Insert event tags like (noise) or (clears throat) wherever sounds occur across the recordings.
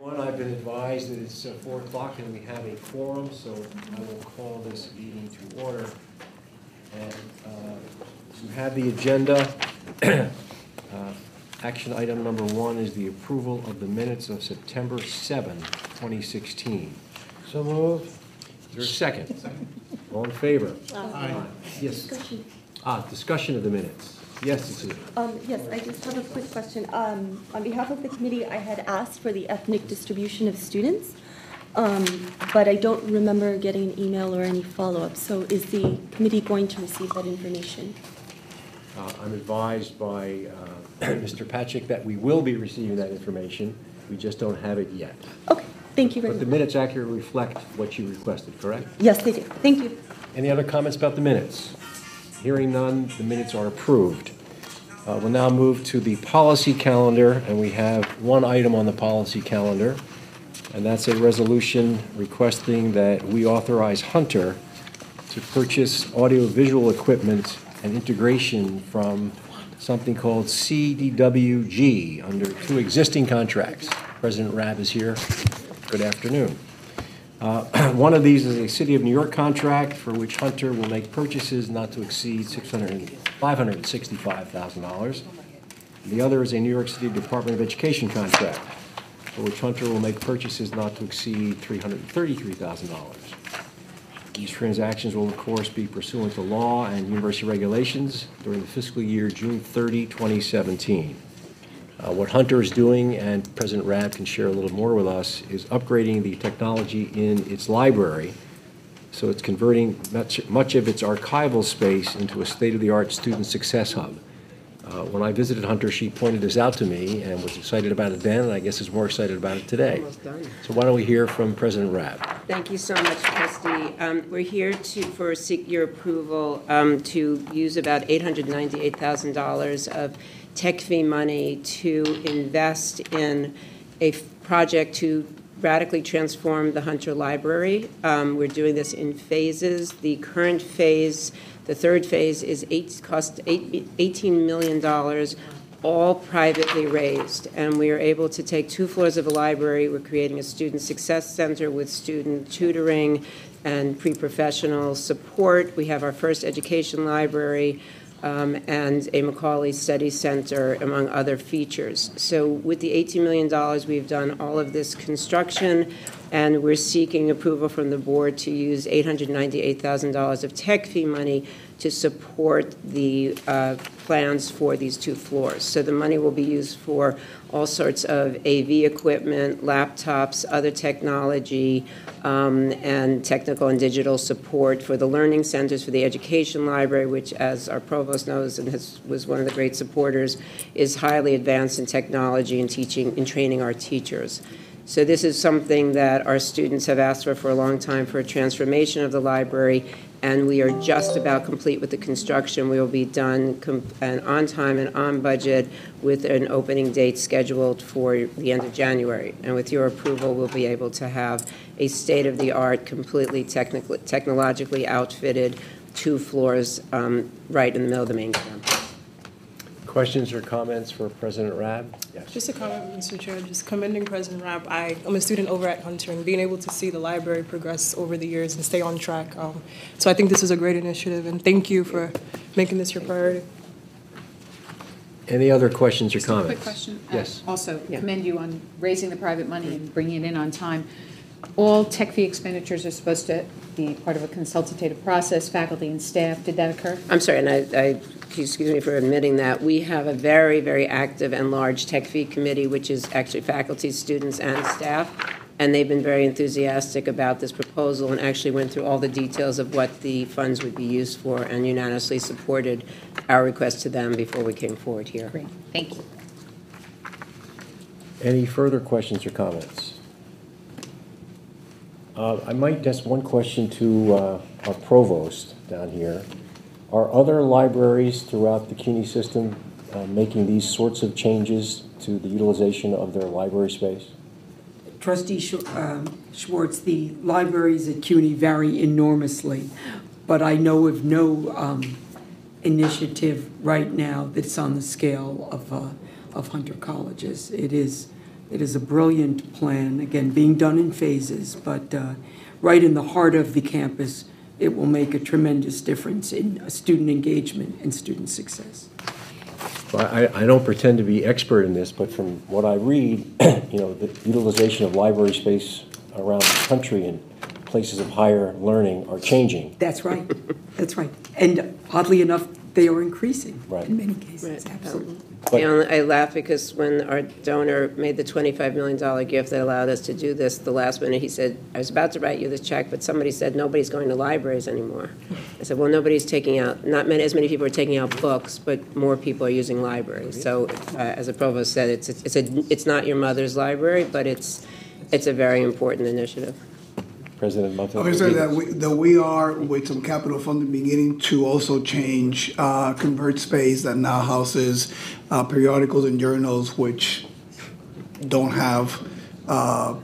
One, I've been advised that it's uh, four o'clock and we have a quorum, so I will call this meeting to order. And uh, you have the agenda. (clears throat) Uh, Action item number one is the approval of the minutes of September 7, 2016. So moved. Is there a second? All in favor? Aye. Yes. Discussion. Ah, discussion of the minutes. Yes, Cecilia. Um, Yes, I just have a quick question. Um, On behalf of the committee, I had asked for the ethnic distribution of students, um, but I don't remember getting an email or any follow-up. So is the committee going to receive that information? Uh, I'm advised by uh, (clears throat) Mr. Patrick that we will be receiving that information. We just don't have it yet. Okay, thank you very But the minutes accurately reflect what you requested, correct? Yes, they do. Thank you. Any other comments about the minutes? Hearing none, the minutes are approved. Uh, We'll now move to the policy calendar, and we have one item on the policy calendar, and that's a resolution requesting that we authorize Hunter to purchase audiovisual equipment and integration from something called CDWG under two existing contracts. President Raab is here. Good afternoon. Uh, (clears throat) One of these is a City of New York contract for which Hunter will make purchases not to exceed $565,000. The other is a New York City Department of Education contract for which Hunter will make purchases not to exceed $333,000. These transactions will, of course, be pursuant to law and university regulations during the fiscal year June 30, 2017. Uh, What Hunter is doing, and President Raab can share a little more with us, is upgrading the technology in its library. So it's converting much much of its archival space into a state-of-the-art student success hub. Uh, When I visited Hunter, she pointed this out to me and was excited about it then, and I guess is more excited about it today. Almost done. So why don't we hear from President Raab? Thank you so much, trustee. Um, We're here to, for seek your approval um, to use about $898,000 of tech fee money to invest in a project to radically transform the Hunter Library. Um, We're doing this in phases. The current phase, the third phase, is eight, cost eight- $18 million, all privately raised. And we are able to take two floors of a library. We're creating a student success center with student tutoring and pre-professional support. We have our first education library um, and a Macaulay Study Center, among other features. So with the $18 million, we've done all of this construction, and we're seeking approval from the board to use $898,000 of tech fee money to support the uh, plans for these two floors. So the money will be used for all sorts of AV equipment, laptops, other technology, um, and technical and digital support for the learning centers, for the education library, which, as our provost knows and has, was one of the great supporters, is highly advanced in technology and teaching and training our teachers. So this is something that our students have asked for for a long time for a transformation of the library, and we are just about complete with the construction. We will be done and on time and on budget with an opening date scheduled for the end of January. And with your approval, we'll be able to have a state-of-the-art, completely technically, technologically outfitted two floors um, right in the middle of the main campus. Questions or comments for President Raab? Yes. Just a comment, Mr. Chair, just commending President Raab. I, I'm a student over at Hunter, and being able to see the library progress over the years and stay on track. Um, so I think this is a great initiative, and thank you for making this your priority. Any other questions or Just a comments? quick question. Uh, Yes. Also, Yeah. commend you on raising the private money and bringing it in on time. All tech fee expenditures are supposed to be part of a consultative process, faculty and staff. Did that occur? I'm sorry, and I, I, excuse me for admitting that, we have a very, very active and large tech fee committee, which is actually faculty, students, and staff, and they've been very enthusiastic about this proposal and actually went through all the details of what the funds would be used for and unanimously supported our request to them before we came forward here. Great, thank you. Any further questions or comments? Uh, I might ask one question to uh, our provost down here. Are other libraries throughout the CUNY system uh, making these sorts of changes to the utilization of their library space? Trustee Sch- um, Schwartz, the libraries at CUNY vary enormously, but I know of no um, initiative right now that's on the scale of, uh, of Hunter Colleges. It is It is a brilliant plan, again, being done in phases, but uh, right in the heart of the campus, it will make a tremendous difference in uh, student engagement and student success. Well, I, I don't pretend to be expert in this, but from what I read, (clears throat) you know, the utilization of library space around the country and places of higher learning are changing. That's right, that's right. And oddly enough, they are increasing Right. in many cases, Right. absolutely. I only- I laugh because when our donor made the $25 million gift that allowed us to do this, the last minute, he said, I was about to write you this check, but somebody said nobody's going to libraries anymore. I said, well, nobody's taking out, not many, as many people are taking out books, but more people are using libraries. So uh, as the provost said, it's, it's a, it's not your mother's library, but it's, it's a very important initiative. President Montalvo? I would say that we, that we are, with some capital funding, beginning to also change, uh, convert space that now houses uh, periodicals and journals which don't have, uh,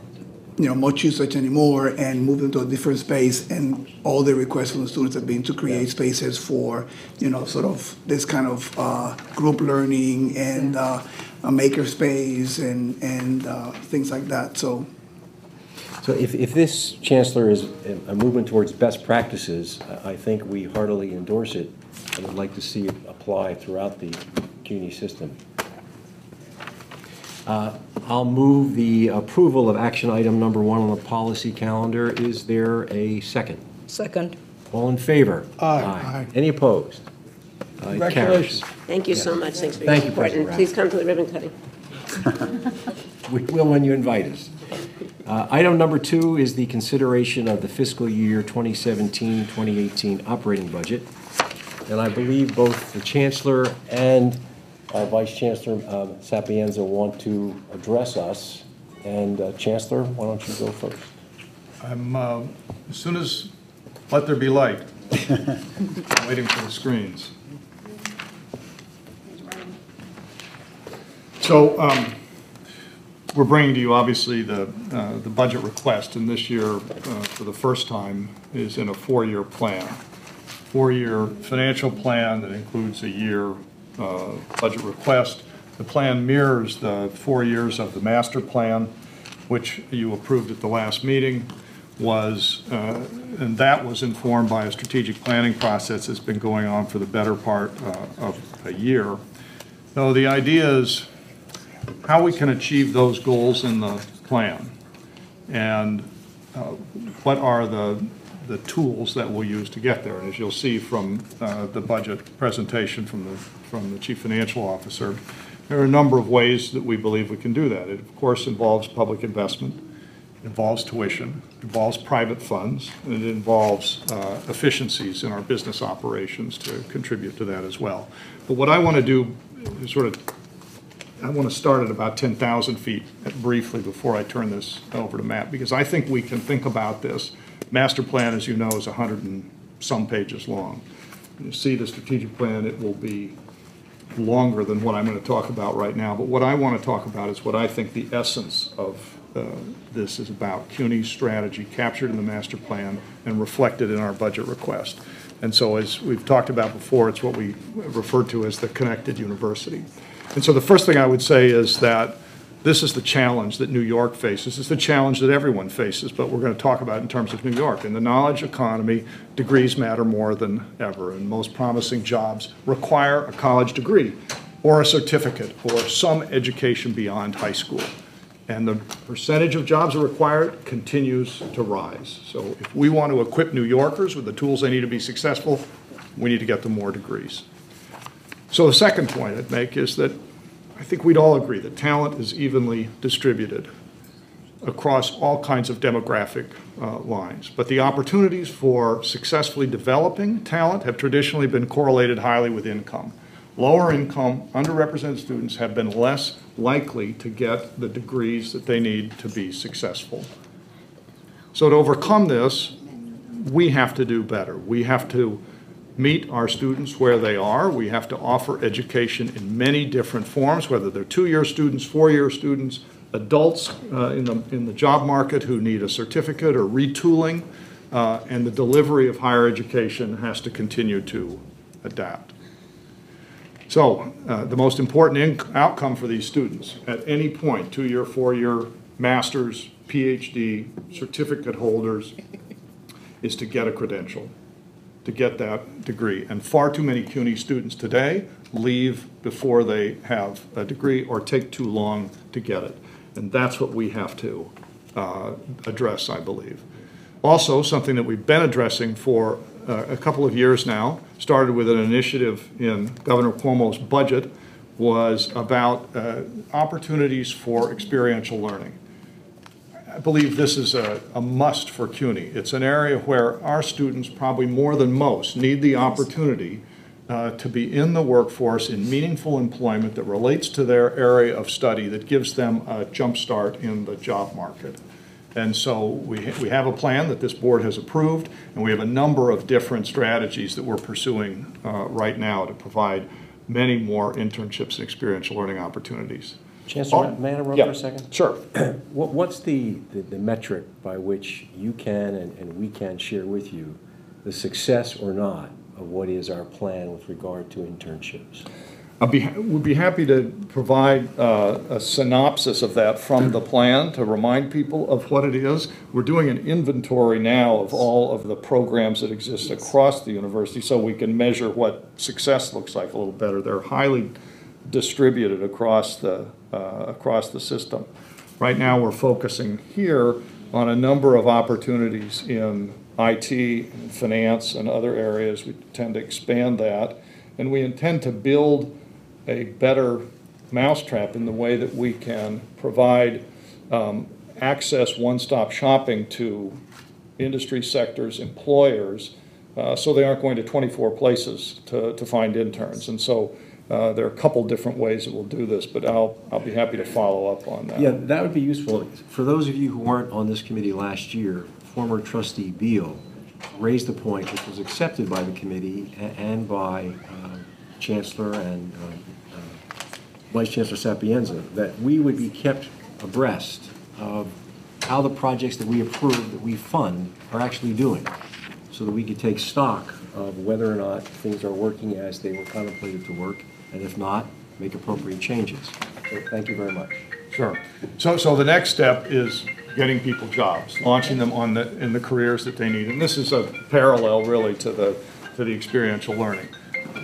you know, much usage anymore and move them to a different space. And all the requests from the students have been to create spaces for, you know, sort of this kind of uh, group learning and uh, a maker space and, and uh, things like that. So So if, if this, Chancellor, is a- a movement towards best practices, I I think we heartily endorse it and would like to see it apply throughout the CUNY system. Uh, I'll move the approval of action item number one on the policy calendar. Is there a second? Second. All in favor? Aye. Any opposed? Uh, it carries. Congratulations. Thank you so much. Thanks for your Thank you, support. And President please come to the ribbon cutting. (laughs) We will when you invite us. Uh, Item number two is the consideration of the fiscal year 2017-2018 operating budget. And I believe both the Chancellor and our Vice Chancellor um, Sapienza want to address us. And uh, Chancellor, why don't you go first? I'm, uh, as soon as, let there be light. (laughs) I'm Waiting for the screens. So, um, we're bringing to you, obviously, the, uh, the budget request, and this year, uh, for the first time, is in a four-year plan. Four-year financial plan that includes a year uh, budget request. The plan mirrors the four years of the master plan, which you approved at the last meeting, was, uh, and that was informed by a strategic planning process that's been going on for the better part uh, of a year. So the idea is how we can achieve those goals in the plan. And uh, what are the, the tools that we'll use to get there? And as you'll see from uh, the budget presentation from the, from the chief financial officer, there are a number of ways that we believe we can do that. It, of course, involves public investment, involves tuition, involves private funds, and it involves uh, efficiencies in our business operations to contribute to that as well. But what I want to do is sort of I want to start at about 10,000 feet briefly before I turn this over to Matt, because I think we can think about this. Master plan, as you know, is 100 and some pages long. You see the strategic plan, it will be longer than what I'm going to talk about right now. But what I want to talk about is what I think the essence of uh, this is about, CUNY's strategy captured in the master plan and reflected in our budget request. And so as we've talked about before, it's what we refer to as the connected university. And so the first thing I would say is that this is the challenge that New York faces. It's the challenge that everyone faces, but we're going to talk about in terms of New York. In the knowledge economy, degrees matter more than ever, and most promising jobs require a college degree or a certificate or some education beyond high school. And the percentage of jobs that are required continues to rise. So if we want to equip New Yorkers with the tools they need to be successful, we need to get them more degrees. So the second point I'd make is that I think we'd all agree that talent is evenly distributed across all kinds of demographic uh, lines. But the opportunities for successfully developing talent have traditionally been correlated highly with income. Lower income, underrepresented students have been less likely to get the degrees that they need to be successful. So to overcome this, we have to do better. We have to meet our students where they are. We have to offer education in many different forms, whether they're two-year students, four-year students, adults uh, in the, in the job market who need a certificate or retooling, uh, and the delivery of higher education has to continue to adapt. So uh, the most important outcome for these students at any point, two-year, four-year, master's, PhD, certificate holders, is to get a credential, to get that degree. And far too many CUNY students today leave before they have a degree or take too long to get it. And that's what we have to uh, address, I believe. Also, something that we've been addressing for uh, a couple of years now, started with an initiative in Governor Cuomo's budget, was about uh, opportunities for experiential learning. I believe this is a, a must for CUNY. It's an area where our students, probably more than most, need the opportunity uh, to be in the workforce in meaningful employment that relates to their area of study, that gives them a jump start in the job market. And so we, we have a plan that this board has approved, and we have a number of different strategies that we're pursuing uh, right now to provide many more internships and experiential learning opportunities. Chancellor, may I interrupt yeah, for a second? Sure. (clears throat) What, what's the, the- the metric by which you can and, and we can share with you the success or not of what is our plan with regard to internships? I'd be, would be happy to provide uh, a synopsis of that from the plan to remind people of what it is. We're doing an inventory now of all of the programs that exist across the university so we can measure what success looks like a little better. They're highly distributed across the, uh, across the system. Right now, we're focusing here on a number of opportunities in IT, and finance, and other areas. We tend to expand that. And we intend to build a better mousetrap in the way that we can provide um, access, one-stop shopping to industry sectors, employers, uh, so they aren't going to 24 places to, to find interns. And so uh, there are a couple different ways that we'll do this, but I'll, I'll be happy to follow up on that. Yeah, that would be useful. For those of you who weren't on this committee last year, former trustee Beal raised the point, which was accepted by the committee and by uh, Chancellor and uh, uh, Vice Chancellor Sapienza, that we would be kept abreast of how the projects that we approve, that we fund, are actually doing, so that we could take stock of whether or not things are working as they were contemplated to work, and if not, make appropriate changes. So thank you very much. Sure. So, so the next step is getting people jobs, launching them on the, in the careers that they need. And this is a parallel really to the, to the experiential learning.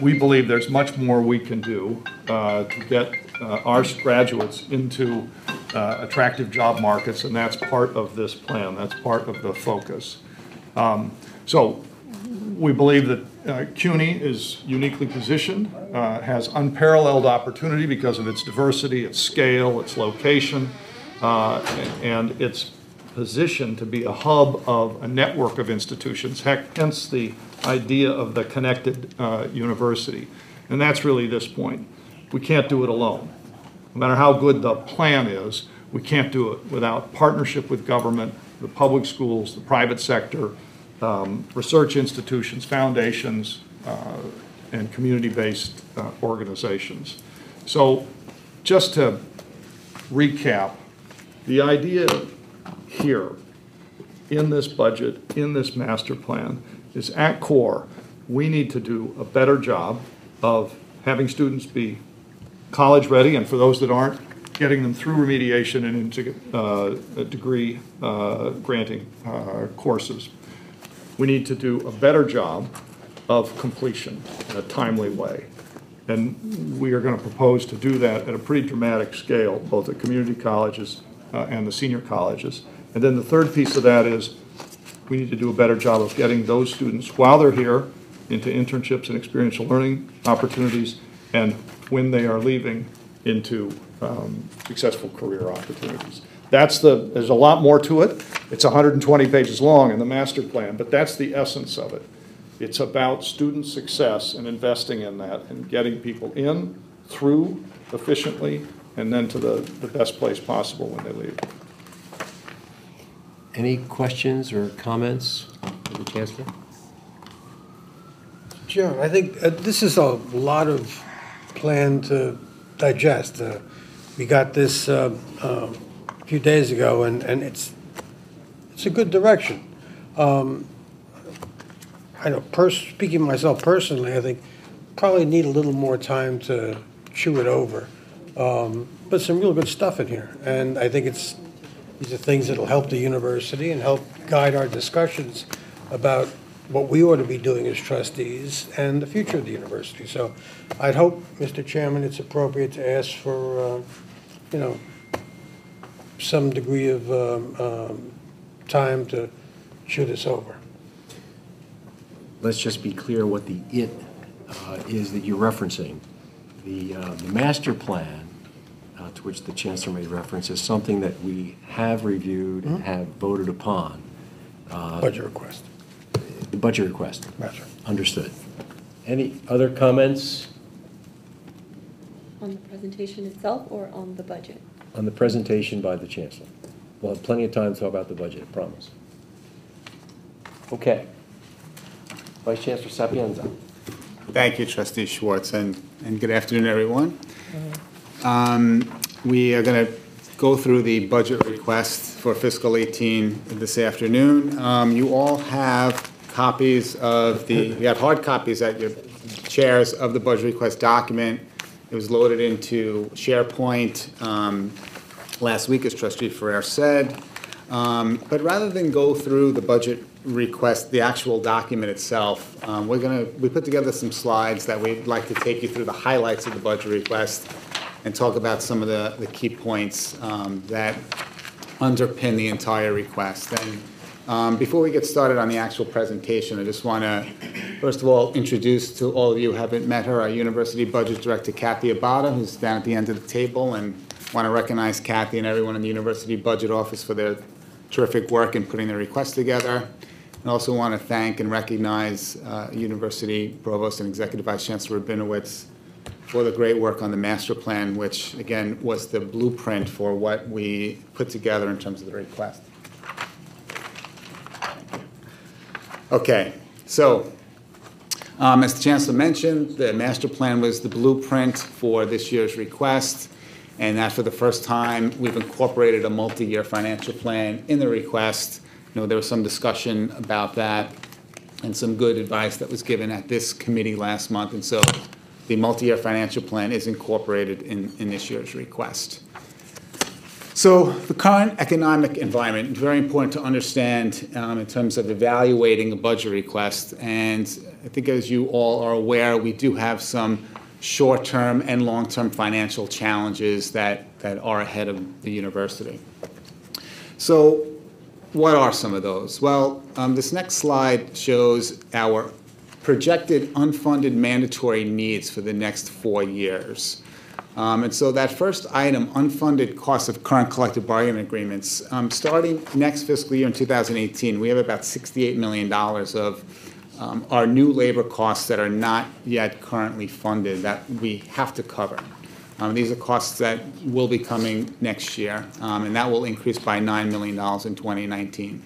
We believe there's much more we can do uh, to get uh, our graduates into uh, attractive job markets, and that's part of this plan. That's part of the focus. Um, So we believe that uh, CUNY is uniquely positioned, uh, has unparalleled opportunity because of its diversity, its scale, its location, uh, and its position to be a hub of a network of institutions, hence the idea of the connected uh, university. And that's really this point. We can't do it alone. No matter how good the plan is, we can't do it without partnership with government, the public schools, the private sector, um, research institutions, foundations, uh, and community-based uh, organizations. So just to recap, the idea here in this budget, in this master plan, is at core, we need to do a better job of having students be college-ready, and for those that aren't, getting them through remediation and into uh, degree uh, granting uh, courses. We need to do a better job of completion in a timely way. And we are going to propose to do that at a pretty dramatic scale, both at community colleges uh, and the senior colleges. And then the third piece of that is, we need to do a better job of getting those students, while they're here, into internships and experiential learning opportunities, and when they are leaving, into um, successful career opportunities. That's the, there's a lot more to it. It's 120 pages long in the master plan, but that's the essence of it. It's about student success and investing in that and getting people in, through efficiently, and then to the, the best place possible when they leave. Any questions or comments for the Chancellor? John, I think uh, this is a lot of plan to digest. Uh, We got this uh, uh, a few days ago, and, and it's, it's a good direction. Um, I know, pers- speaking myself personally, I think probably need a little more time to chew it over. Um, But some real good stuff in here, and I think it's, these are things that'll help the university and help guide our discussions about what we ought to be doing as trustees and the future of the university. So I'd hope, Mr. Chairman, it's appropriate to ask for, uh, you know, some degree of um, um, time to chew this over. Let's just be clear what the "it" uh, is that you're referencing. The, uh, the master plan, uh, to which the chancellor made reference, is something that we have reviewed and have voted upon. Budget request. The budget request. That's right. Understood. Any other comments On the presentation itself or on the budget? On the presentation by the chancellor? We'll have plenty of time to talk about the budget, I promise. Okay. Vice Chancellor Sapienza. Thank you, trustee Schwartz, and, and good afternoon, everyone. Um, We are going to go through the budget request for fiscal 18 this afternoon. Um, You all have copies of the, you have hard copies at your chairs of the budget request document. It was loaded into SharePoint um, last week, as trustee Ferrer said. Um, But rather than go through the budget request, the actual document itself, um, we're gonna, we put together some slides that we'd like to take you through the highlights of the budget request and talk about some of the, the key points um, that underpin the entire request. And um, before we get started on the actual presentation, I just want to, first of all, introduce to all of you who haven't met her, our University Budget Director Kathy Abada, who's down at the end of the table, and want to recognize Kathy and everyone in the University Budget Office for their terrific work in putting the request together. And also want to thank and recognize uh, University Provost and Executive Vice Chancellor Rabinowitz for the great work on the master plan, which, again, was the blueprint for what we put together in terms of the request. Okay, so, um, as the Chancellor mentioned, the master plan was the blueprint for this year's request, and that for the first time, we've incorporated a multi-year financial plan in the request. You know, there was some discussion about that and some good advice that was given at this committee last month, and so the multi-year financial plan is incorporated in, in this year's request. So the current economic environment, is very important to understand um, in terms of evaluating a budget request. And I think as you all are aware, we do have some short-term and long-term financial challenges that, that are ahead of the university. So what are some of those? Well, um, this next slide shows our projected unfunded mandatory needs for the next four years. Um, and so that first item, unfunded costs of current collective bargaining agreements, um, starting next fiscal year in 2018, we have about $68 million of um, our new labor costs that are not yet currently funded that we have to cover. Um, these are costs that will be coming next year, um, and that will increase by $9 million in 2019.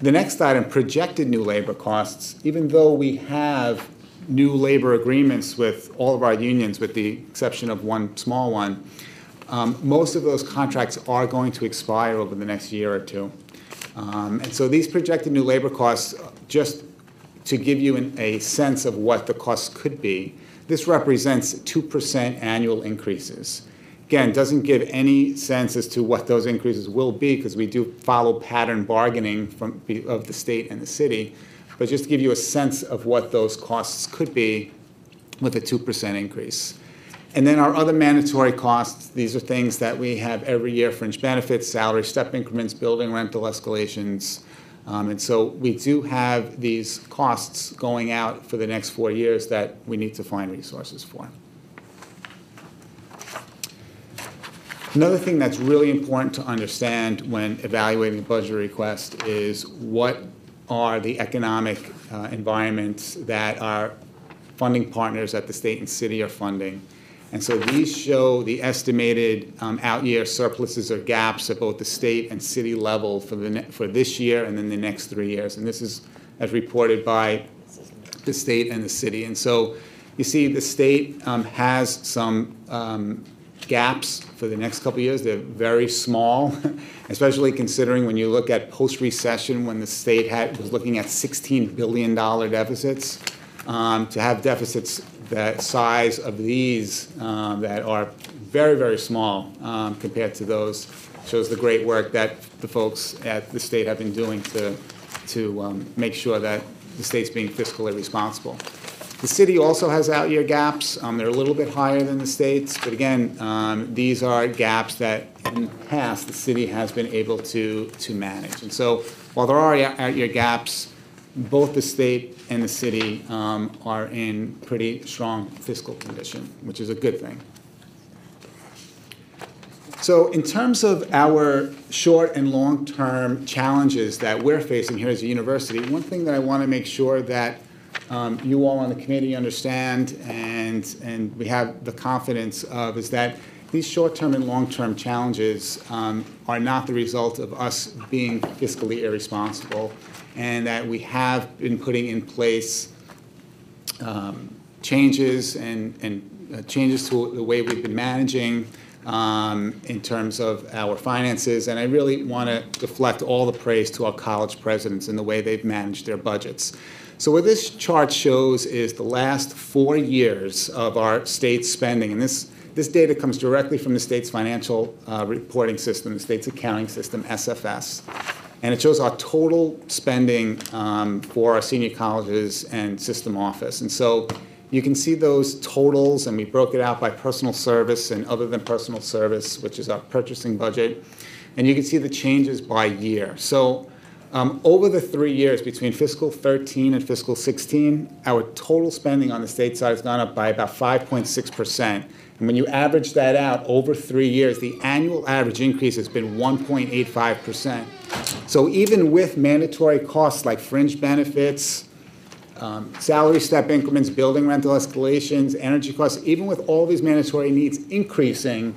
The next item, projected new labor costs, even though we have new labor agreements with all of our unions, with the exception of one small one, um, most of those contracts are going to expire over the next year or two. Um, and so these projected new labor costs, just to give you an, a sense of what the costs could be, this represents 2% annual increases. Again, doesn't give any sense as to what those increases will be because we do follow pattern bargaining from, of the state and the city but just to give you a sense of what those costs could be with a 2% increase. And then our other mandatory costs, these are things that we have every year, fringe benefits, salary step increments, building rental escalations. Um, and so we do have these costs going out for the next four years that we need to find resources for. Another thing that's really important to understand when evaluating a budget request is what are the economic uh, environments that our funding partners at the state and city are funding. And so these show the estimated um, out-year surpluses or gaps at both the state and city level for, the for this year and then the next three years. And this is as reported by the state and the city. And so you see the state um, has some um, gaps for the next couple years. They're very small, (laughs) especially considering when you look at post-recession when the state had, was looking at $16 billion deficits. um, to have deficits the size of these um, that are very, very small um, compared to those shows the great work that the folks at the state have been doing to, to um, make sure that the state's being fiscally responsible. The city also has out-year gaps. Um, They're a little bit higher than the states, but again, um, these are gaps that in the past, the city has been able to, to manage. And so while there are out-year gaps, both the state and the city um, are in pretty strong fiscal condition, which is a good thing. So in terms of our short and long-term challenges that we're facing here as a university, one thing that I want to make sure that um, you all on the committee understand and, and we have the confidence of is that these short-term and long-term challenges um, are not the result of us being fiscally irresponsible and that we have been putting in place um, changes and, and uh, changes to the way we've been managing um, in terms of our finances. And I really want to deflect all the praise to our college presidents in the way they've managed their budgets. So what this chart shows is the last four years of our state spending. And this, this data comes directly from the state's financial uh, reporting system, the state's accounting system, SFS. And it shows our total spending um, for our senior colleges and system office. And so you can see those totals, and we broke it out by personal service and other than personal service, which is our purchasing budget. And you can see the changes by year. So um, over the three years between fiscal 13 and fiscal 16, our total spending on the state side has gone up by about 5.6%. And when you average that out over three years, the annual average increase has been 1.85%. So even with mandatory costs like fringe benefits, um, salary step increments, building rental escalations, energy costs, even with all these mandatory needs increasing,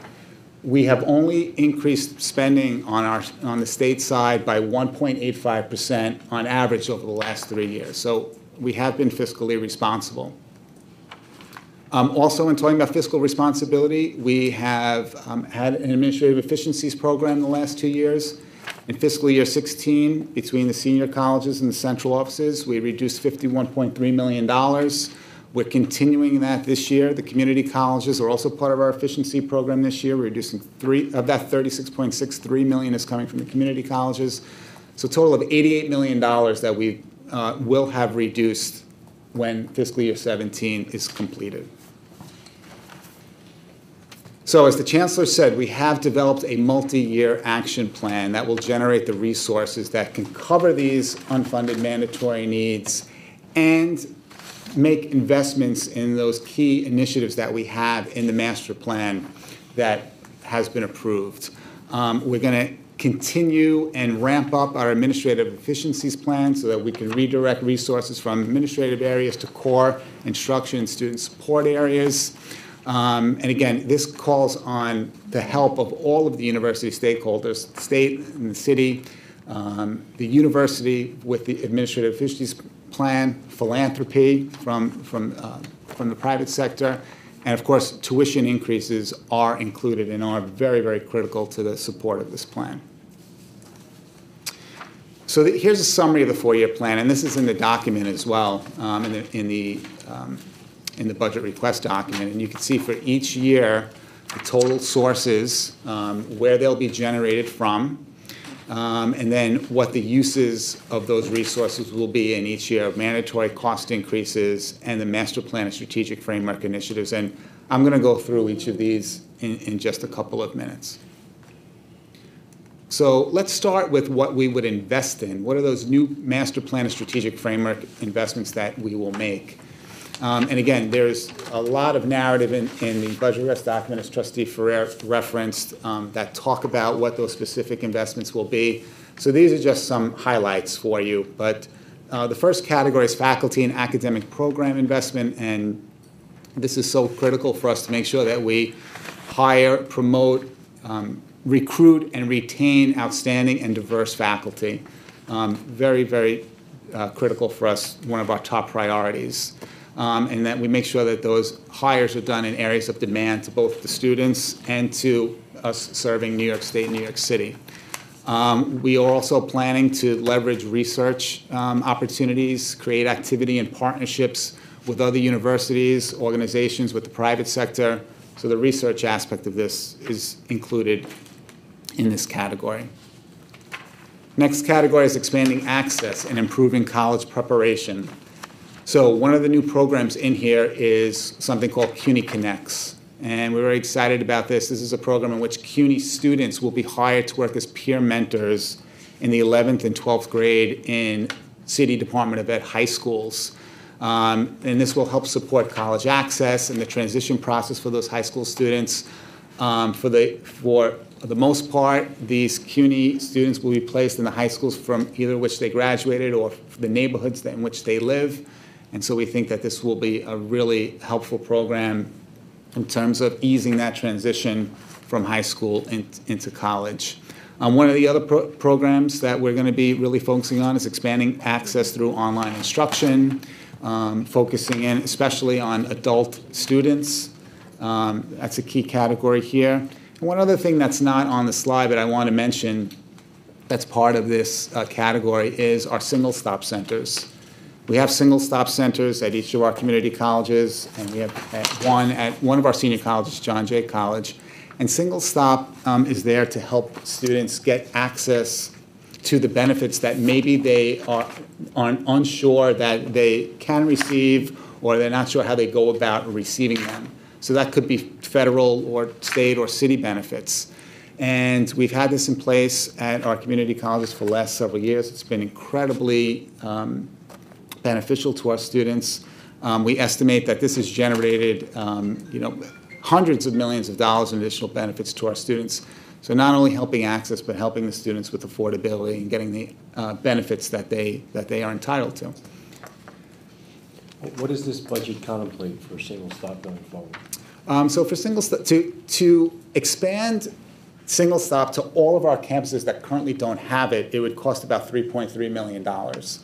we have only increased spending on our, on the state side by 1.85% on average over the last three years. So we have been fiscally responsible. Um, also, in talking about fiscal responsibility, we have um, had an administrative efficiencies program in the last two years. In fiscal year 16, between the senior colleges and the central offices, we reduced $51.3 million. We're continuing that this year. The community colleges are also part of our efficiency program this year. We're reducing three, of that 36.63 million is coming from the community colleges. So a total of $88 million that we uh, will have reduced when fiscal year 17 is completed. So as the Chancellor said, we have developed a multi-year action plan that will generate the resources that can cover these unfunded mandatory needs and make investments in those key initiatives that we have in the master plan that has been approved. Um, we're going to continue and ramp up our administrative efficiencies plan so that we can redirect resources from administrative areas to core instruction and student support areas. Um, and again, this calls on the help of all of the university stakeholders, the state and the city, um, the university with the administrative efficiencies plan, philanthropy from, from, uh, from the private sector, and of course, tuition increases are included and are very, very critical to the support of this plan. So the, here's a summary of the four-year plan, and this is in the document as well, um, in the, in the um, in the budget request document. And you can see for each year, the total sources, um, where they'll be generated from, um, and then what the uses of those resources will be in each year of mandatory cost increases and the master plan and strategic framework initiatives. And I'm going to go through each of these in, in just a couple of minutes. So let's start with what we would invest in. What are those new master plan and strategic framework investments that we will make? Um, and again, there's a lot of narrative in, in the budget rest document, as Trustee Ferrer referenced, um, that talk about what those specific investments will be. So these are just some highlights for you. But uh, the first category is faculty and academic program investment, and this is so critical for us to make sure that we hire, promote, um, recruit, and retain outstanding and diverse faculty. Um, very, very uh, critical for us, one of our top priorities um, and that we make sure that those hires are done in areas of demand to both the students and to us serving New York State and New York City. Um, we are also planning to leverage research um, opportunities, create activity and partnerships with other universities, organizations, with the private sector. So the research aspect of this is included in this category. Next category is expanding access and improving college preparation. So one of the new programs in here is something called CUNY Connects. And we're very excited about this. This is a program in which CUNY students will be hired to work as peer mentors in the 11th and 12th grade in City Department of Ed high schools. Um, and this will help support college access and the transition process for those high school students. Um, for the for the most part, these CUNY students will be placed in the high schools from either which they graduated or the neighborhoods in which they live. And so we think that this will be a really helpful program in terms of easing that transition from high school in, into college. Um, one of the other pro- programs that we're going to be really focusing on is expanding access through online instruction, um, focusing in especially on adult students. Um, that's a key category here. And one other thing that's not on the slide, but I want to mention that's part of this uh, category is our single stop centers. We have single stop centers at each of our community colleges, and we have at one at one of our senior colleges, John Jay College. And single stop um, is there to help students get access to the benefits that maybe they are, are unsure that they can receive, or they're not sure how they go about receiving them. So that could be federal or state or city benefits. And we've had this in place at our community colleges for the last several years. It's been incredibly um, beneficial to our students. Um, we estimate that this has generated, um, you know, hundreds of millions of dollars in additional benefits to our students. So not only helping access, but helping the students with affordability and getting the uh, benefits that they that they are entitled to. What does this budget contemplate for single stop going forward? Um, so for single stop to to expand single stop to all of our campuses that currently don't have it, it would cost about 3.3 million dollars.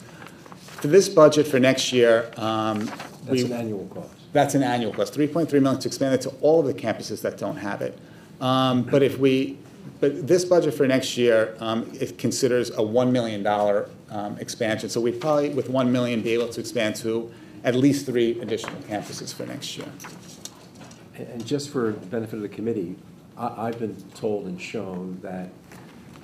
For this budget for next year, um, That's we, an annual cost. That's an annual cost, 3.3 million to expand it to all of the campuses that don't have it. Um, But if we, but this budget for next year, um, it considers a $1 million um, expansion. So we'd probably, with 1 million, be able to expand to at least three additional campuses for next year. And and just for the benefit of the committee, I, I've been told and shown that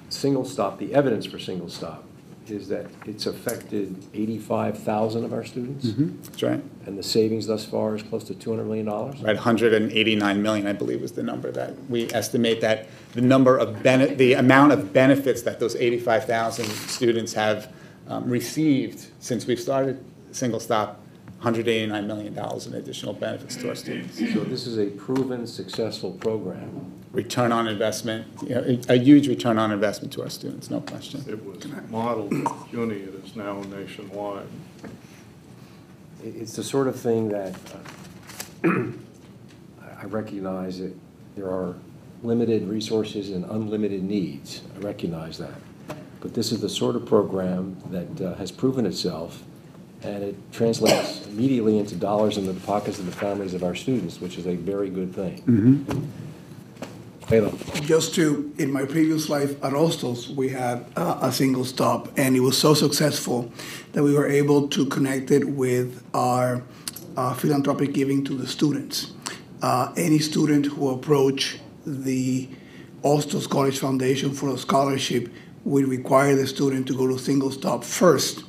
single stop, the evidence for single stop is that it's affected 85,000 of our students. That's right. And the savings thus far is close to $200 million. Right, 189 million, I believe, was the number that, we estimate that the number of bene, the amount of benefits that those 85,000 students have um, received since we've started single stop, 189 million dollars in additional benefits to our students. So this is a proven, successful program. Return on investment, you know, a a huge return on investment to our students, no question. It was modeled at CUNY, it is now nationwide. It's the sort of thing that uh, I- (clears throat) I recognize that there are limited resources and unlimited needs. I recognize that. But this is the sort of program that uh, has proven itself, and it translates immediately into dollars into the pockets of the families of our students, which is a very good thing. Just to, in my previous life at Hostos, we had uh, a single stop, and it was so successful that we were able to connect it with our uh, philanthropic giving to the students. Uh, any student who approach the Hostos College Foundation for a scholarship, we require the student to go to single stop first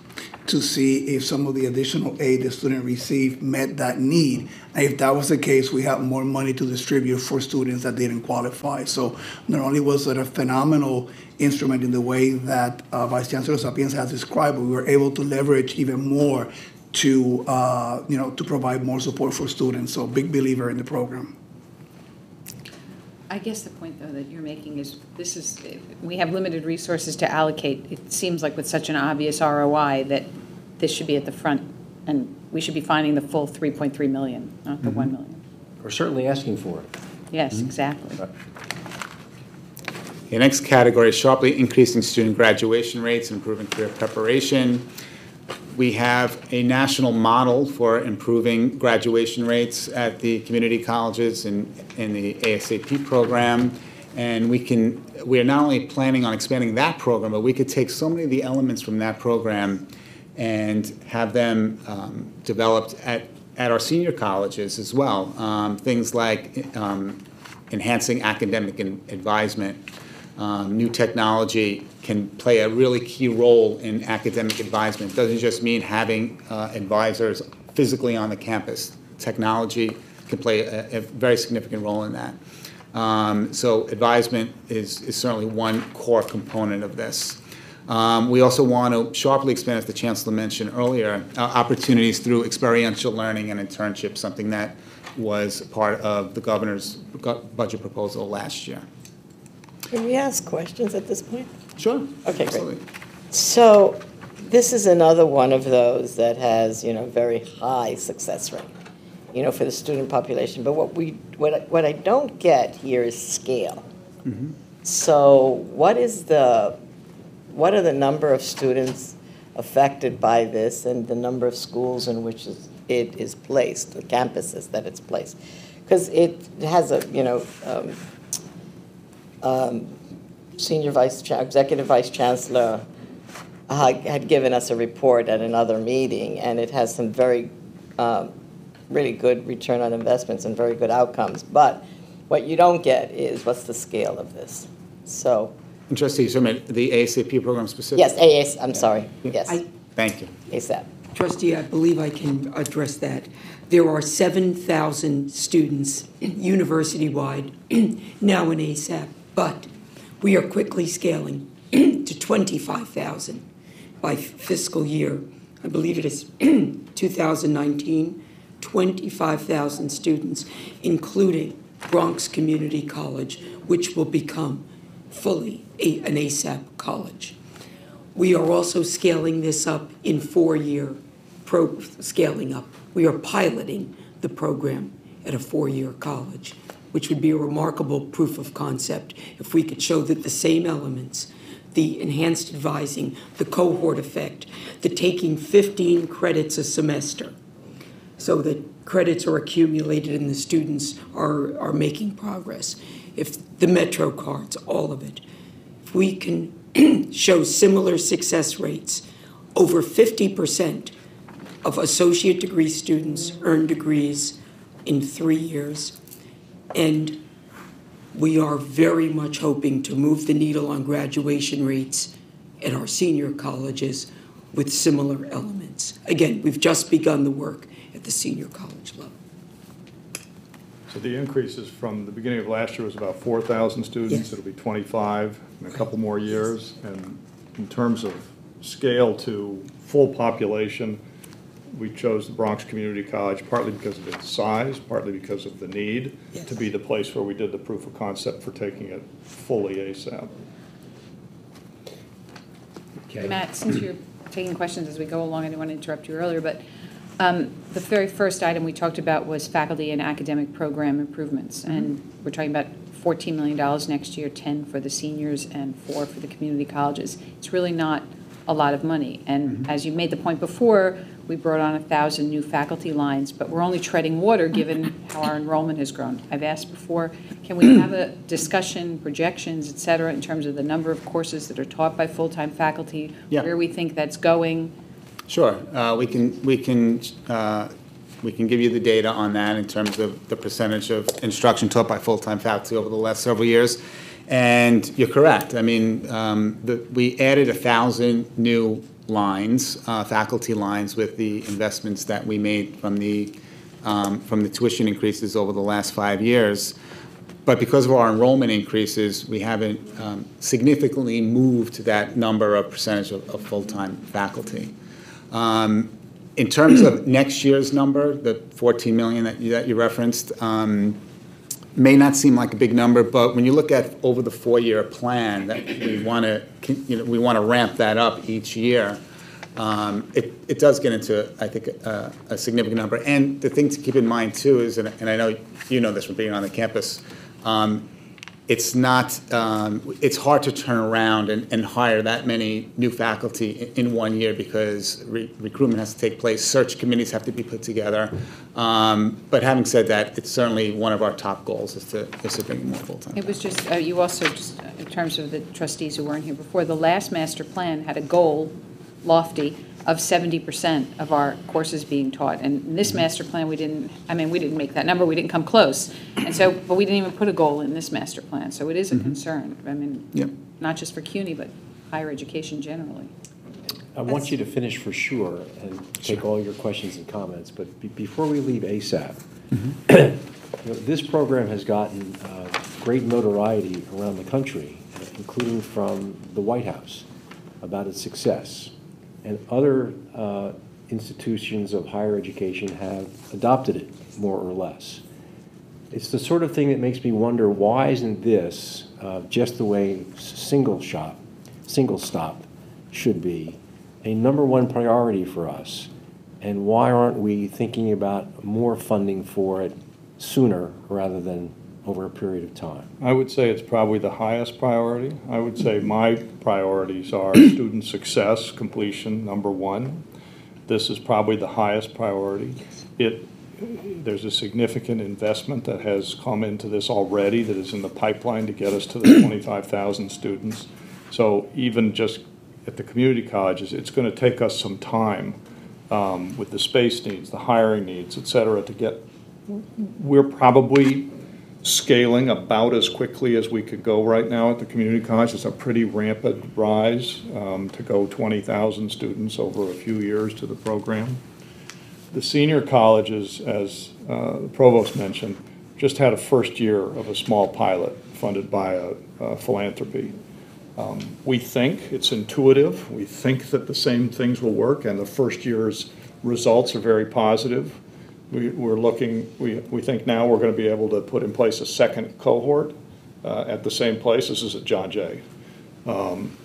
to see if some of the additional aid the student received met that need. And if that was the case, we had more money to distribute for students that didn't qualify. So not only was it a phenomenal instrument in the way that uh, Vice Chancellor Sapienza has described, but we were able to leverage even more to, uh, you know, to provide more support for students. So big believer in the program. I guess the point, though, that you're making is, this is, we have limited resources to allocate. It seems like with such an obvious ROI that this should be at the front, and we should be finding the full 3.3 million, not the mm-hmm. 1 million. We're certainly asking for it. Yes, mm-hmm. exactly. The next category is sharply increasing student graduation rates, improving career preparation. We have a national model for improving graduation rates at the community colleges and in the ASAP program. And we can, we are not only planning on expanding that program, but we could take so many of the elements from that program and have them um, developed at at our senior colleges as well. Um, Things like um, enhancing academic advisement. Um, New technology can play a really key role in academic advisement. It Doesn't just mean having uh, advisors physically on the campus. Technology can play a, a very significant role in that. Um, So advisement is, is certainly one core component of this. Um, We also want to sharply expand, as the Chancellor mentioned earlier, uh, opportunities through experiential learning and internships, something that was part of the governor's budget proposal last year. Can we ask questions at this point? Sure. Okay, great. Absolutely. So this is another one of those that has, you know, very high success rate, you know, for the student population. But what we, what, I- what I don't get here is scale. So what is the, what are the number of students affected by this and the number of schools in which is- it is placed, the campuses that it's placed? Because it has a, you know, um, um, Senior Vice, Cha- Executive Vice Chancellor uh, had given us a report at another meeting, and it has some very, um, really good return on investments and very good outcomes. But what you don't get is what's the scale of this? So, And trustee, so the ASAP program specifically? yes, AS, I'm sorry, yes, I, Thank you. ASAP. Trustee, I believe I can address that. There are 7,000 students university-wide (clears throat) now in ASAP, but we are quickly scaling (clears throat) to 25,000 by fiscal year. I believe it is (clears throat) 2019, 25,000 students, including Bronx Community College, which will become fully a- an ASAP college. We are also scaling this up in four-year, pro, scaling up. We are piloting the program at a four-year college, which would be a remarkable proof of concept if we could show that the same elements, the enhanced advising, the cohort effect, the taking 15 credits a semester, so that credits are accumulated and the students are, are making progress. If the Metro cards, all of it, if we can (clears throat) show similar success rates, over 50% of associate degree students earn degrees in three years. And we are very much hoping to move the needle on graduation rates at our senior colleges with similar elements. Again, we've just begun the work at the senior college level. So the increases from the beginning of last year was about 4,000 students. Yes. It'll be 25 in a couple more years. And in terms of scale to full population, we chose the Bronx Community College partly because of its size, partly because of the need to be the place where we did the proof of concept for taking it fully ASAP. Okay. Matt, since you're taking questions as we go along, I didn't want to interrupt you earlier, but um, the very first item we talked about was faculty and academic program improvements. And we're talking about $14 million next year, 10 for the seniors and four for the community colleges. It's really not a lot of money. And as you made the point before, we brought on a 1,000 new faculty lines, but we're only treading water given how our enrollment has grown. I've asked before, can we have a discussion, projections, et cetera, in terms of the number of courses that are taught by full-time faculty? Yeah. Where we think that's going? Sure, uh, we can, we can, uh, we can give you the data on that in terms of the percentage of instruction taught by full-time faculty over the last several years. And you're correct, I mean, um, the, we added a thousand new lines, uh, faculty lines with the investments that we made from the, um, from the tuition increases over the last five years. But because of our enrollment increases, we haven't um, significantly moved that number of percentage of, of full-time faculty. Um, In terms of next year's number, the 14 million that you, that you referenced, um, may not seem like a big number, but when you look at over the four-year plan, that we want to, you know, we want to ramp that up each year, um, it, it does get into, I think, a, a significant number. And the thing to keep in mind too is, and and I know you know this from being on the campus, um, it's not, um, it's hard to turn around and, and hire that many new faculty i- in one year because re- recruitment has to take place, search committees have to be put together. Um, But having said that, it's certainly one of our top goals is to, is to bring more full-time. It was just, uh, you also, just in terms of the trustees who weren't here before, the last master plan had a goal, lofty, of 70% of our courses being taught. And in this mm-hmm. master plan, we didn't, I mean, we didn't make that number, we didn't come close. And so, but we didn't even put a goal in this master plan, so it is a mm-hmm. concern. I mean, Yep. not just for CUNY, but higher education generally. I want you to finish for sure and take all your questions and comments, but be- before we leave ASAP, mm-hmm. (clears throat) you know, this program has gotten uh, great notoriety around the country, including from the White House, about its success. And other uh, institutions of higher education have adopted it, more or less. It's the sort of thing that makes me wonder, why isn't this uh, just the way single shop, single stop should be, a number one priority for us? And why aren't we thinking about more funding for it sooner rather than over a period of time? I would say it's probably the highest priority. I would say my priorities are (clears throat) student success, completion, number one. This is probably the highest priority. It, there's a significant investment that has come into this already that is in the pipeline to get us to the (clears throat) 25,000 students. So even just at the community colleges, it's going to take us some time um, with the space needs, the hiring needs, et cetera, to get, we're probably scaling about as quickly as we could go right now at the community college. It's a pretty rampant rise um, to go 20,000 students over a few years to the program. The senior colleges, as uh, the provost mentioned, just had a first year of a small pilot funded by a a philanthropy. Um, We think, it's intuitive, we think that the same things will work, and the first year's results are very positive. We, we're looking, we, we think now we're gonna be able to put in place a second cohort uh, at the same place, this is at John Jay. Um,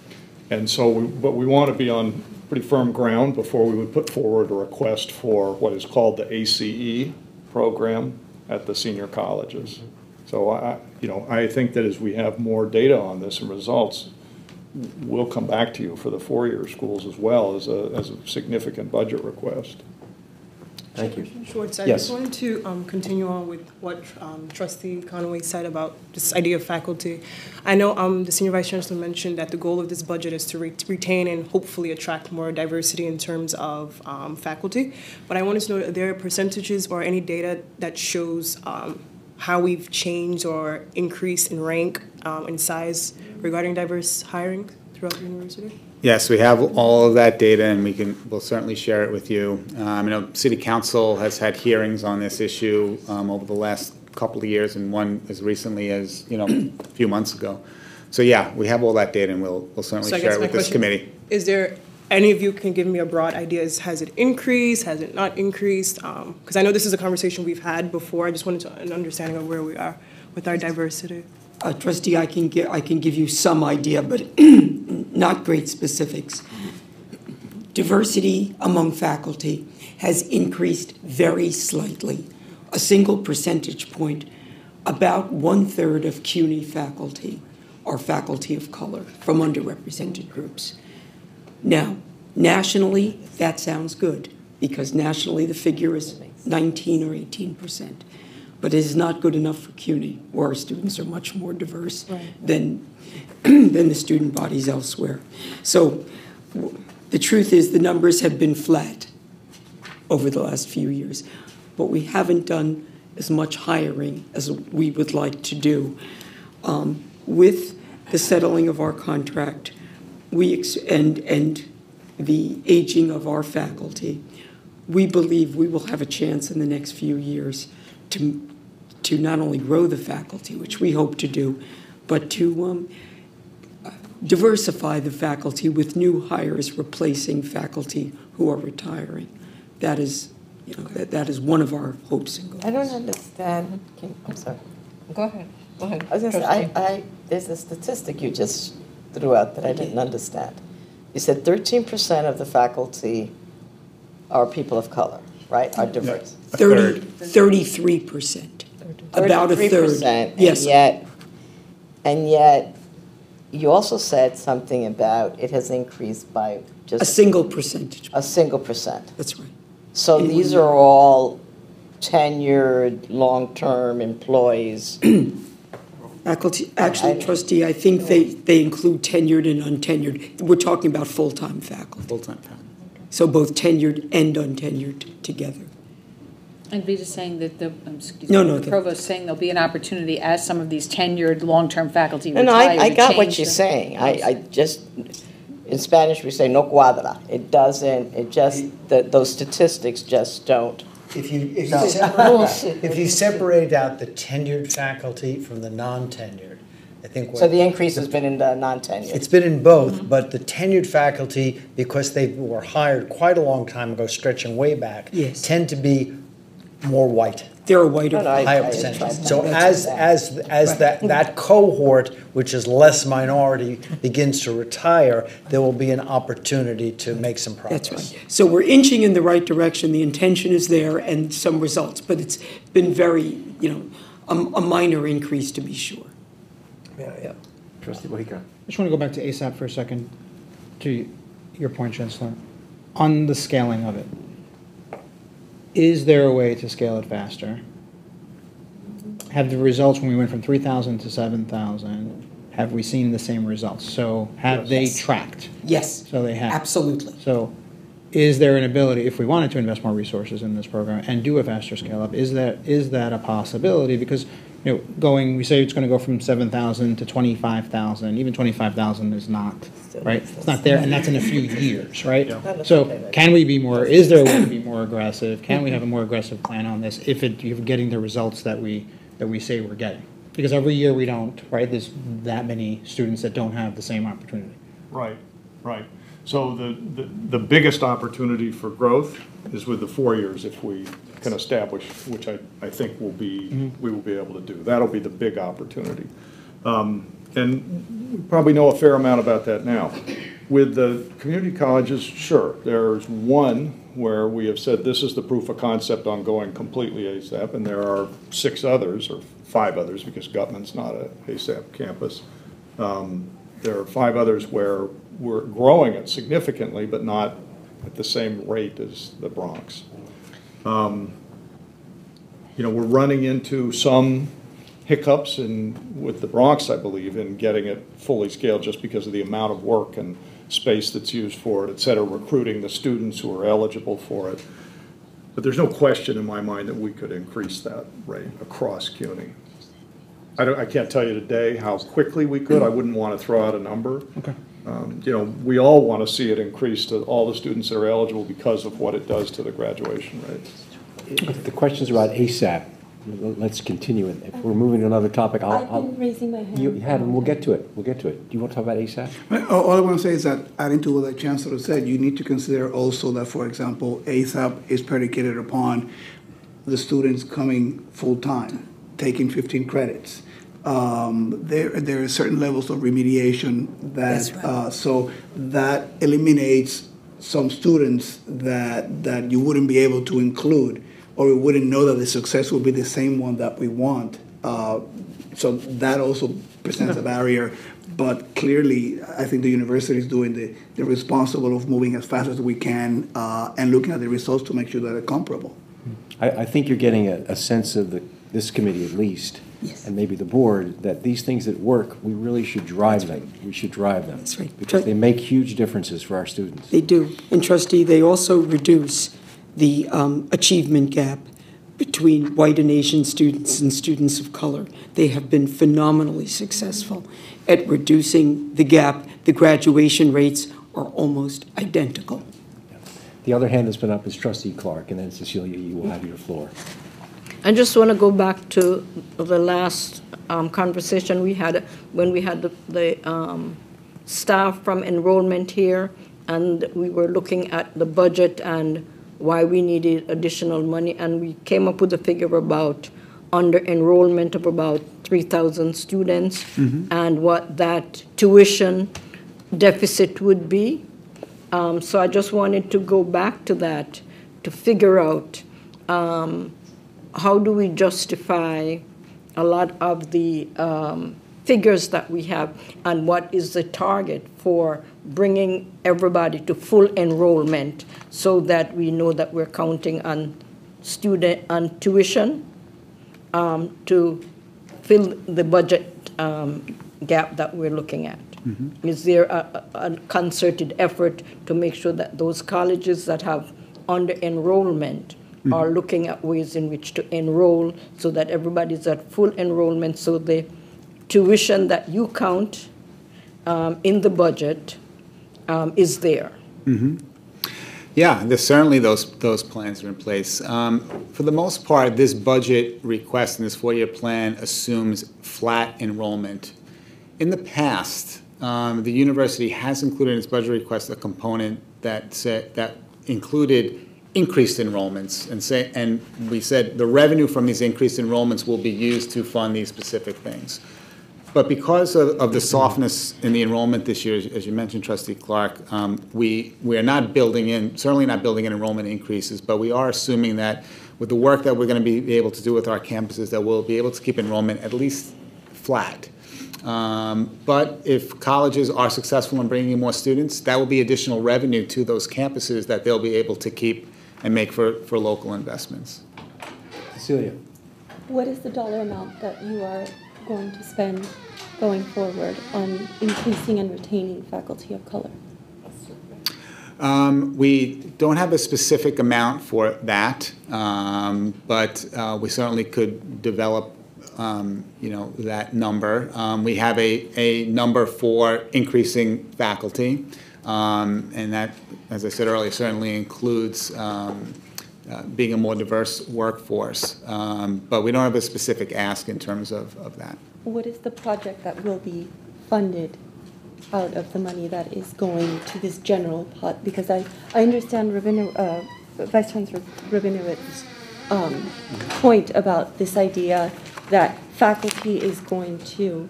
And so, we- but we want to be on pretty firm ground before we would put forward a request for what is called the ACE program at the senior colleges. So I, you know, I think that as we have more data on this and results, we'll come back to you for the four-year schools as well as a, as a significant budget request. Thank you. Schwartz, I Yes. just wanted to um, continue on with what um, trustee Conway said about this idea of faculty. I know um, the senior vice chancellor mentioned that the goal of this budget is to re- retain and hopefully attract more diversity in terms of um, faculty. But I wanted to know, are there percentages or any data that shows um, how we've changed or increased in rank um, and size regarding diverse hiring throughout the university? Yes, we have all of that data, and we can, we'll certainly share it with you. Um, you know, city council has had hearings on this issue, um, over the last couple of years, and one as recently as, you know, a few months ago. So, yeah, we have all that data, and we'll, we'll certainly So I share guess it my with this question- committee. Is there, any of you can give me a broad idea, is, has it increased, has it not increased? Because I know this is a conversation we've had before, I just wanted to, an understanding of where we are with our diversity. Uh, Trustee, I can I can give you some idea, but (clears throat) not great specifics. Diversity among faculty has increased very slightly, a single percentage point. About one-third of CUNY faculty are faculty of color from underrepresented groups. Now, nationally, that sounds good, because nationally the figure is 19 or 18 percent. But it is not good enough for CUNY, where our students are much more diverse than, (clears throat) than the student bodies elsewhere. So w- the truth is, the numbers have been flat over the last few years, but we haven't done as much hiring as we would like to do. Um, With the settling of our contract, we, ex- and, and the aging of our faculty, we believe we will have a chance in the next few years to, to not only grow the faculty, which we hope to do, but to um, diversify the faculty with new hires replacing faculty who are retiring. That is, you know, that, that is one of our hopes and goals. I don't understand. Can, I'm sorry. Go ahead. Go ahead. I was going to say, I, I, there's a statistic you just threw out that I didn't understand. You said 13% of the faculty are people of color, right? Are diverse. 30, 33%. About a third. 33%, Yes. And yet, and yet, you also said something about it has increased by just. A single percentage, a single percent. that's right. So In these one are all tenured, long-term employees. (clears throat) Faculty, actually, I- trustee, I think they, they include tenured and untenured. We're talking about full-time faculty. Full-time faculty. So both tenured and untenured together. And Vita's saying that the, um, excuse No, me, no, the the- provost's saying there'll be an opportunity as some of these tenured, long-term faculty No, retire no, I, I to got what change you're them. saying. I, I just, in Spanish, we say no cuadra. It doesn't, it just, the- those statistics just don't. If you, if you (laughs) separate, if you separate out the tenured faculty from the non-tenured, I think what. So the increase has been in the non-tenured. It's been in both, but the tenured faculty, because they were hired quite a long time ago, stretching way back, Yes. tend to be more white, They're a whiter. No, no, I- higher I- percentage. I- So that's as, as, as that, that cohort, which is less minority, begins to retire, there will be an opportunity to make some progress. That's right. So we're inching in the right direction, the intention is there, and some results, but it's been very, you know, a, a minor increase to be sure. Yeah, yeah. Trustee Mujica. I just want to go back to ASAP for a second, to your point, Chancellor. On the scaling of it, is there a way to scale it faster? Have the results, when we went from 3,000 to 7,000, have we seen the same results? So have they Yes. tracked? Yes, So they have. absolutely. So is there an ability, if we wanted to invest more resources in this program and do a faster scale up, is that, is that a possibility? Because, you know, going, we say it's going to go from 7,000 to 25,000, even 25,000 is not, right? It's not there, and that's in a few years, right? So can we be more, is there a way to be more aggressive? Can we have a more aggressive plan on this if it, you're getting the results that we, that we say we're getting? Because every year we don't, right? There's that many students that don't have the same opportunity. Right, right. So the, the, the biggest opportunity for growth is with the four years if we can establish, which I, I think will be, we will be able to do. That'll be the big opportunity. Um, And we probably know a fair amount about that now. With the community colleges, sure, there's one where we have said this is the proof of concept on going completely ASAP, and there are six others, or five others, because Guttman's not a ASAP campus. Um, There are five others where we're growing it significantly, but not at the same rate as the Bronx. Um, You know, we're running into some hiccups in, with the Bronx, I believe, in getting it fully scaled just because of the amount of work and space that's used for it, et cetera, recruiting the students who are eligible for it. But there's no question in my mind that we could increase that rate across CUNY. I don't, I can't tell you today how quickly we could. I wouldn't want to throw out a number. Okay. Um, You know, we all want to see it increase to all the students that are eligible because of what it does to the graduation rates. If the question's about ASAP, let's continue it. If we're moving to another topic, I'll, I've been I'll, raising my hand. you had, and we'll get to it, we'll get to it. Do you want to talk about ASAP? Right, All all I want to say is that, adding to what the chancellor said, you need to consider also that, for example, ASAP is predicated upon the students coming full-time, taking 15 credits. Um, There, there are certain levels of remediation that, right. uh, so that eliminates some students that, that you wouldn't be able to include, or we wouldn't know that the success will be the same one that we want. Uh, So that also presents a barrier, but clearly, I think the university is doing the, the responsible of moving as fast as we can uh, and looking at the results to make sure that they're comparable. I, I think you're getting a, a sense of the, this committee at least, Yes. and maybe the board, that these things that work, we really should drive them. We should drive them. That's right. Because they make huge differences for our students. They do. And trustee, they also reduce the um, achievement gap between white and Asian students and students of color. They have been phenomenally successful at reducing the gap. The graduation rates are almost identical. The other hand that's been up is trustee Clark, and then Cecilia, you will have your floor. I just want to go back to the last um, conversation we had when we had the, the um, staff from enrollment here, and we were looking at the budget and why we needed additional money, and we came up with a figure about under enrollment of about 3,000 students, and what that tuition deficit would be. Um, So I just wanted to go back to that to figure out um, how do we justify a lot of the um, figures that we have and what is the target for bringing everybody to full enrollment so that we know that we're counting on student on tuition um, to fill the budget um, gap that we're looking at? Is there a a concerted effort to make sure that those colleges that have under enrollment are looking at ways in which to enroll so that everybody's at full enrollment, so the tuition that you count um, in the budget um, is there? Yeah, there's certainly those, those plans are in place. Um, For the most part, this budget request and this four-year plan assumes flat enrollment. In the past, um, the university has included in its budget request a component that said, that included increased enrollments and say, and we said the revenue from these increased enrollments will be used to fund these specific things. But because of, of the softness in the enrollment this year, as- you mentioned, trustee Clark, um, we, we are not building in, certainly not building in enrollment increases, but we are assuming that with the work that we're going to be able to do with our campuses, that we'll be able to keep enrollment at least flat. Um, But if colleges are successful in bringing in more students, that will be additional revenue to those campuses that they'll be able to keep and make for, for local investments. Cecilia? What is the dollar amount that you are going to spend going forward on increasing and retaining faculty of color? Um, We don't have a specific amount for that, um, but uh, we certainly could develop, um, you know, that number. Um, We have a, a number for increasing faculty, um, and that, as I said earlier, certainly includes um, uh, being a more diverse workforce. Um, But we don't have a specific ask in terms of, of that. What is the project that will be funded out of the money that is going to this general pot? Because I, I understand uh, Vice Chancellor Rabinowitz' um, point about this idea that faculty is going to,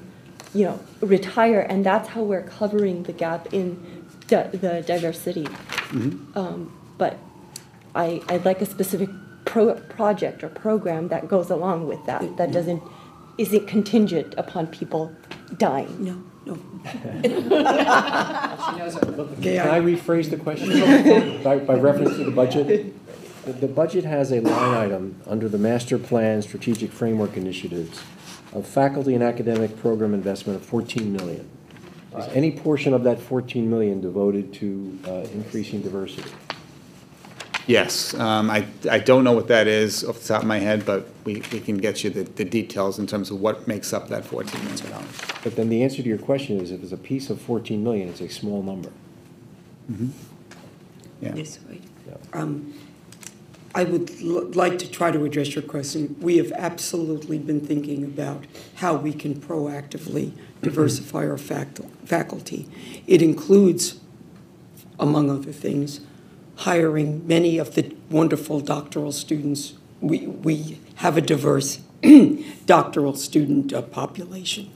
you know, retire, and that's how we're covering the gap in di- the diversity. Um, But I, I'd like a specific pro, project or program that goes along with that, that doesn't, isn't contingent upon people dying. No, no. (laughs) Can I rephrase the question (laughs) by, by reference to the budget? The- The budget has a line item under the master plan strategic framework initiatives of faculty and academic program investment of fourteen million. Is any portion of that fourteen million devoted to uh, increasing diversity? Yes, um, I, I don't know what that is off the top of my head, but we, we can get you the, the details in terms of what makes up that fourteen million dollars. But then the answer to your question is, if it's a piece of fourteen million, it's a small number. Yeah. Yes, right. Um, I would l- like to try to address your question. We have absolutely been thinking about how we can proactively diversify our fac- faculty. It includes, among other things, hiring many of the wonderful doctoral students. We, we have a diverse (clears throat) doctoral student uh, population.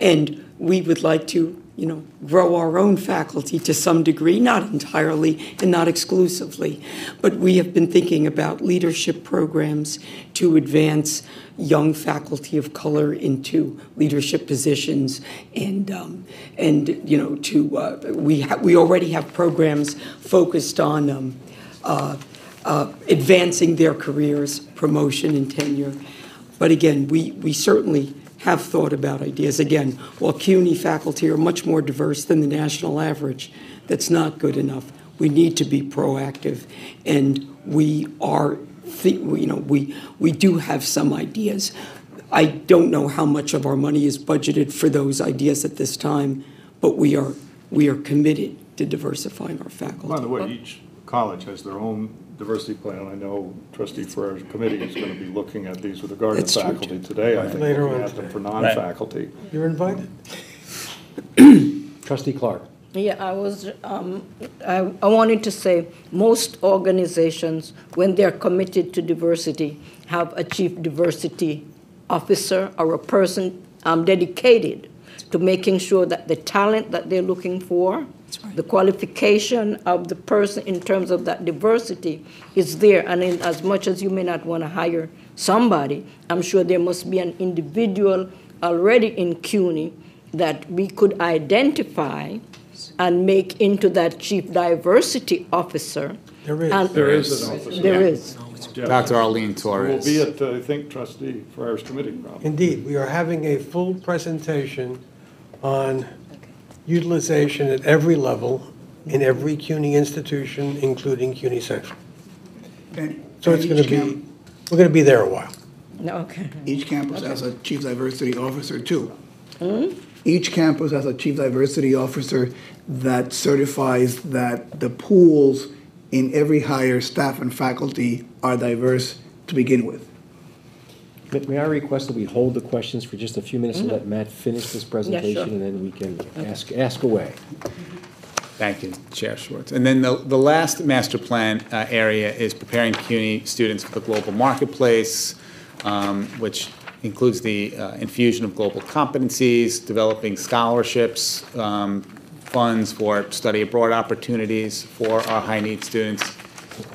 And we would like to, you know, grow our own faculty to some degree, not entirely and not exclusively. But we have been thinking about leadership programs to advance young faculty of color into leadership positions and, um, and you know, to, uh, we, we already have programs focused on um, uh, uh, advancing their careers, promotion and tenure. But again, we, we certainly have thought about ideas. Again, while CUNY faculty are much more diverse than the national average, that's not good enough. We need to be proactive, and we are, you know, we, we do have some ideas. I don't know how much of our money is budgeted for those ideas at this time, but we are, we are committed to diversifying our faculty. By the way, each college has their own diversity plan. I know trustee Ferrer's committee is going to be looking at these with regard to That's true. faculty today. I think Later we on have them today. for non-faculty. You're invited. (clears throat) Trustee Clark? Yeah, I was, um, I, I wanted to say, most organizations, when they're committed to diversity, have a chief diversity officer or a person um, dedicated to making sure that the talent that they're looking for, the qualification of the person in terms of that diversity is there. And in, as much as you may not want to hire somebody, I'm sure there must be an individual already in CUNY that we could identify and make into that chief diversity officer. There is. And- There is an officer. There Yeah. is. Dr. Arlene Torres. We'll Torres. be at, uh, I think, trustee Ferrer's committee, probably. Indeed, we are having a full presentation on utilization at every level in every CUNY institution, including CUNY Central. And- So it's going each to camp- be, we're going to be there a while. Okay. Each campus has a chief diversity officer too. Hmm? Each campus has a chief diversity officer that certifies that the pools in every hire, staff and faculty are diverse to begin with. May- May I request that we hold the questions for just a few minutes and let Matt finish this presentation, and then we can ask, ask away. Thank you, Chair Schwartz. And then the, the last master plan uh, area is preparing CUNY students for the global marketplace, um, which includes the uh, infusion of global competencies, developing scholarships, um, funds for study abroad opportunities for our high-need students,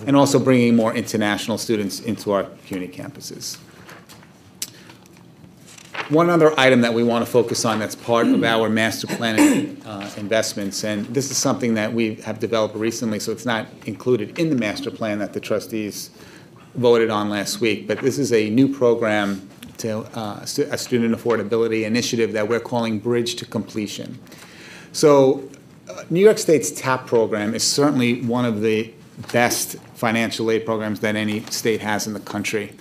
and also bringing more international students into our CUNY campuses. One other item that we want to focus on that's part of our master plan uh, investments, and this is something that we have developed recently, so it's not included in the master plan that the trustees voted on last week, but this is a new program to, uh, stu- a student affordability initiative that we're calling Bridge to Completion. So uh, New York State's TAP program is certainly one of the best financial aid programs that any state has in the country.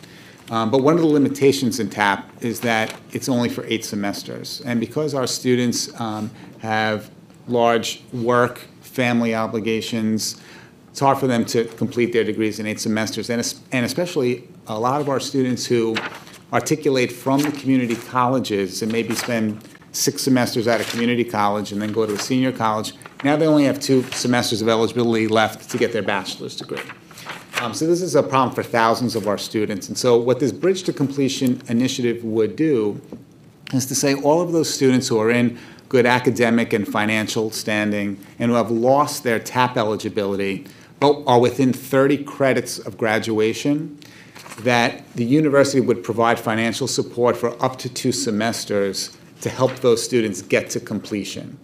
Um, But one of the limitations in TAP is that it's only for eight semesters. And because our students um, have large work, family obligations, it's hard for them to complete their degrees in eight semesters. And and especially, a lot of our students who articulate from the community colleges and maybe spend six semesters at a community college and then go to a senior college, now they only have two semesters of eligibility left to get their bachelor's degree. Um, So this is a problem for thousands of our students. And so what this Bridge to Completion initiative would do is to say all of those students who are in good academic and financial standing and who have lost their TAP eligibility, but are within 30 credits of graduation, that the university would provide financial support for up to two semesters to help those students get to completion.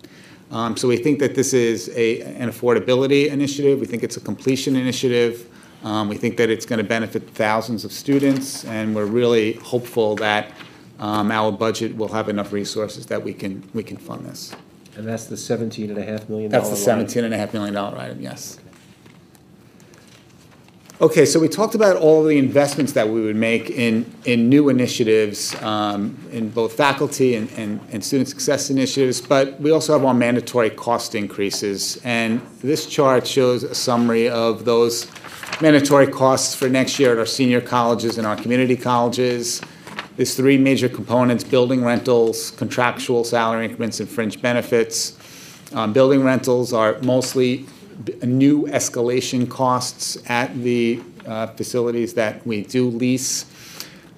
Um, So we think that this is a, an affordability initiative, we think it's a completion initiative, um, we think that it's going to benefit thousands of students, and we're really hopeful that um, our budget will have enough resources that we can, we can fund this. And that's the seventeen and a half million That's the seventeen and a half million dollar item, yes. Okay, so we talked about all the investments that we would make in, in new initiatives, um, in both faculty and, and, and student success initiatives, but we also have our mandatory cost increases. And this chart shows a summary of those mandatory costs for next year at our senior colleges and our community colleges. There's three major components, building rentals, contractual salary increments, and fringe benefits. Um, Building rentals are mostly new escalation costs at the uh, facilities that we do lease.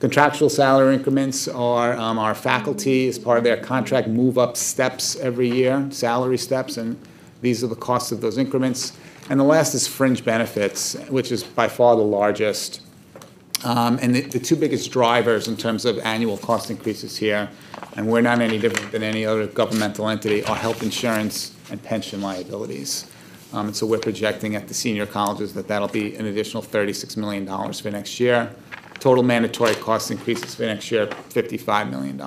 Contractual salary increments are um, our faculty, as part of their contract, move up steps every year, salary steps, and these are the costs of those increments. And the last is fringe benefits, which is by far the largest. Um, And the, the two biggest drivers in terms of annual cost increases here, and we're not any different than any other governmental entity, are health insurance and pension liabilities. Um, And so we're projecting at the senior colleges that that'll be an additional $36 million for next year. Total mandatory cost increases for next year, $55 million.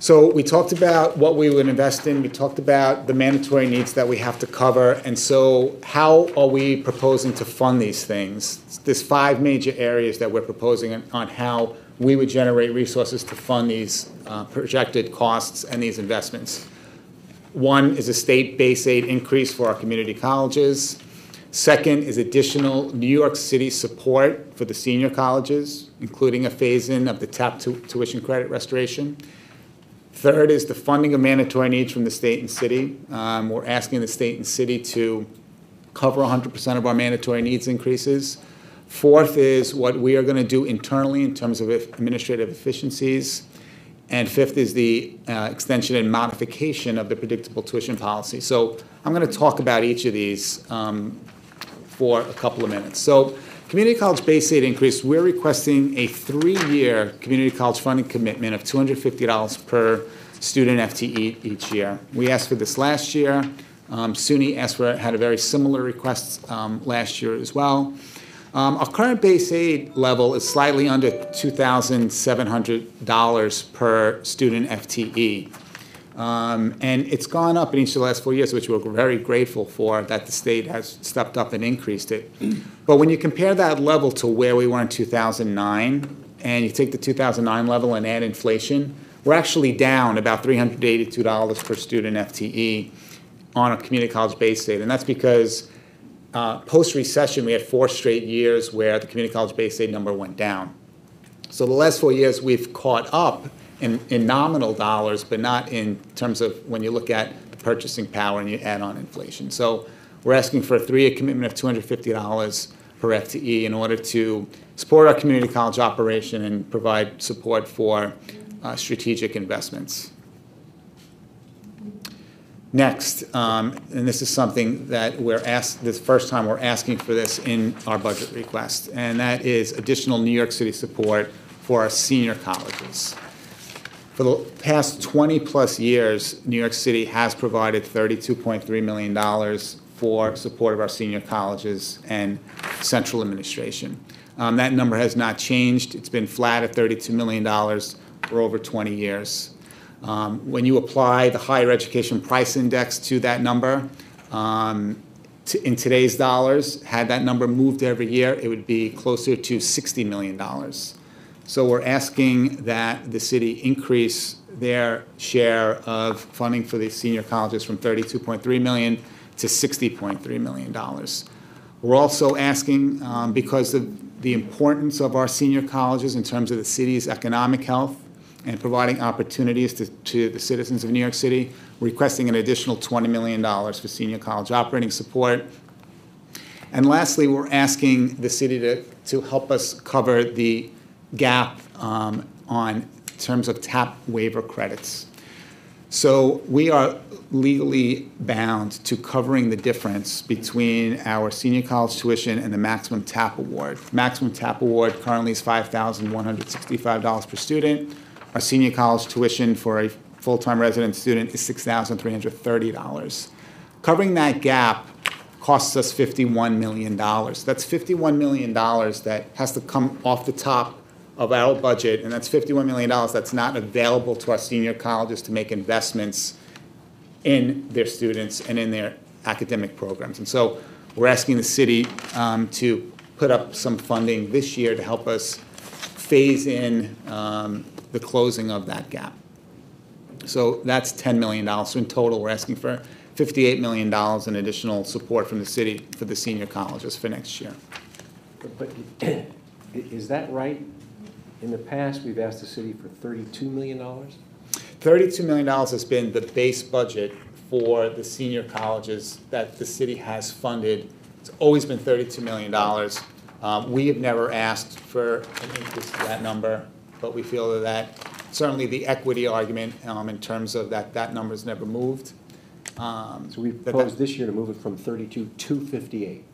So we talked about what we would invest in, we talked about the mandatory needs that we have to cover, and so how are we proposing to fund these things? There's five major areas that we're proposing on- how we would generate resources to fund these uh, projected costs and these investments. One is a state base aid increase for our community colleges. Second is additional New York City support for the senior colleges, including a phase-in of the TAP tu- tuition credit restoration. Third is the funding of mandatory needs from the state and city. Um, We're asking the state and city to cover 100% of our mandatory needs increases. Fourth is what we are going to do internally in terms of administrative efficiencies. And fifth is the uh, extension and modification of the predictable tuition policy. So I'm going to talk about each of these um, for a couple of minutes. So community college base aid increase, we're requesting a three-year community college funding commitment of $250 per student FTE each year. We asked for this last year. Um, SUNY asked for, had a very similar request um, last year as well. Um, Our current base aid level is slightly under $2,700 per student FTE. Um, And it's gone up in each of the last four years, which we're very grateful for, that the state has stepped up and increased it. But when you compare that level to where we were in 2009, and you take the 2009 level and add inflation, we're actually down about $382 per student FTE on a community college base aid. And that's because uh, post-recession, we had four straight years where the community college base aid number went down. So the last four years, we've caught up in, in nominal dollars, but not in terms of when you look at the purchasing power and you add on inflation. So we're asking for a three-year commitment of $250 per FTE in order to support our community college operation and provide support for uh, strategic investments. Next, um, and this is something that we're asked, this first time we're asking for this in our budget request, and that is additional New York City support for our senior colleges. For the past 20-plus years, New York City has provided $32.3 million for support of our senior colleges and central administration. Um, That number has not changed. It's been flat at $32 million for over 20 years. Um, When you apply the higher education price index to that number, um, in today's dollars, had that number moved every year, it would be closer to $60 million. So we're asking that the city increase their share of funding for the senior colleges from 32.3 million to 60.3 million dollars. We're also asking, um, because of the importance of our senior colleges in terms of the city's economic health and providing opportunities to, to the citizens of New York City, requesting an additional $20 million for senior college operating support. And lastly, we're asking the city to, to help us cover the gap um, on terms of TAP waiver credits. So we are legally bound to covering the difference between our senior college tuition and the maximum TAP award. Maximum TAP award currently is $5,165 per student. Our senior college tuition for a full-time resident student is $6,330. Covering that gap costs us $51 million. That's $51 million that has to come off the top of our budget, and that's $51 million that's not available to our senior colleges to make investments in their students and in their academic programs. And so we're asking the city um, to put up some funding this year to help us phase in um, the closing of that gap. So that's $10 million. So in total, we're asking for $58 million in additional support from the city for the senior colleges for next year. But is that right? In the past, we've asked the city for $32 million? $32 million has been the base budget for the senior colleges that the city has funded. It's always been $32 million. Um, We have never asked for an increase to that number, but we feel that that, certainly the equity argument um, in terms of that, that number's never moved. Um, So we that that- proposed this year to move it from 32 to 58.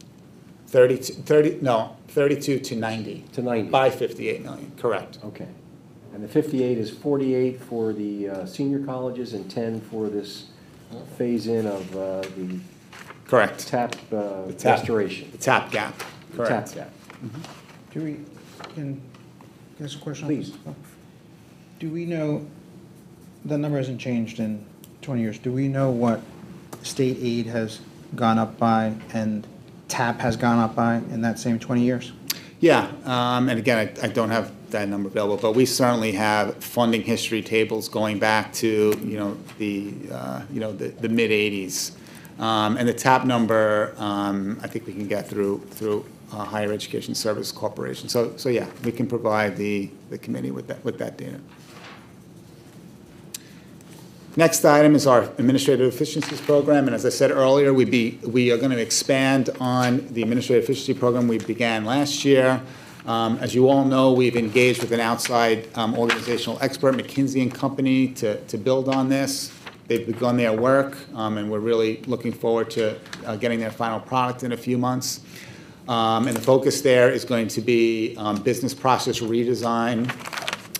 32, 30, no, 32 to 90. To 90. By 58 million, correct. Okay. And the 58 is 48 for the uh, senior colleges and 10 for this phase-in of uh, the Correct. TAP uh, The tap- restoration. The tap gap, The tap correct. gap. Do we, can, can I ask a question? on Please. Do we know, the number hasn't changed in 20 years, do we know what state aid has gone up by and TAP has gone up by in that same 20 years? Yeah, um, and again, I, I don't have that number available, but we certainly have funding history tables going back to, you know, the, uh, you know, the, the mid-eighties. Um, and the TAP number, um, I think we can get through, through uh, Higher Education Service Corporation. So, so yeah, we can provide the, the committee with that, with that data. Next item is our administrative efficiencies program, and as I said earlier, we be, we are going to expand on the administrative efficiency program we began last year. Um, As you all know, we've engaged with an outside um, organizational expert, McKinsey and Company, to, to build on this. They've begun their work, um, and we're really looking forward to uh, getting their final product in a few months. Um, And the focus there is going to be um, business process redesign,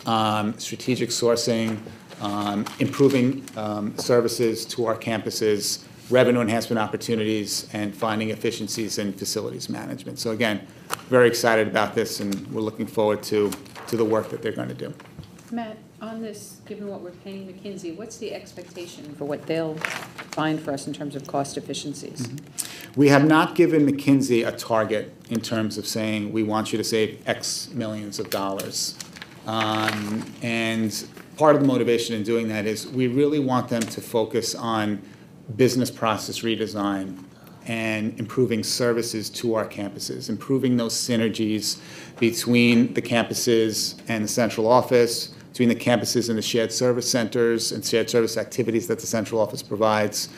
um, strategic sourcing, um, improving um, services to our campuses, revenue enhancement opportunities, and finding efficiencies in facilities management. So again, very excited about this, and we're looking forward to, to the work that they're going to do. Matt, on this, given what we're paying McKinsey, what's the expectation for what they'll find for us in terms of cost efficiencies? We have not given McKinsey a target in terms of saying, we want you to save X millions of dollars. Um, And part of the motivation in doing that is we really want them to focus on business process redesign and improving services to our campuses, improving those synergies between the campuses and the central office, between the campuses and the shared service centers and shared service activities that the central office provides,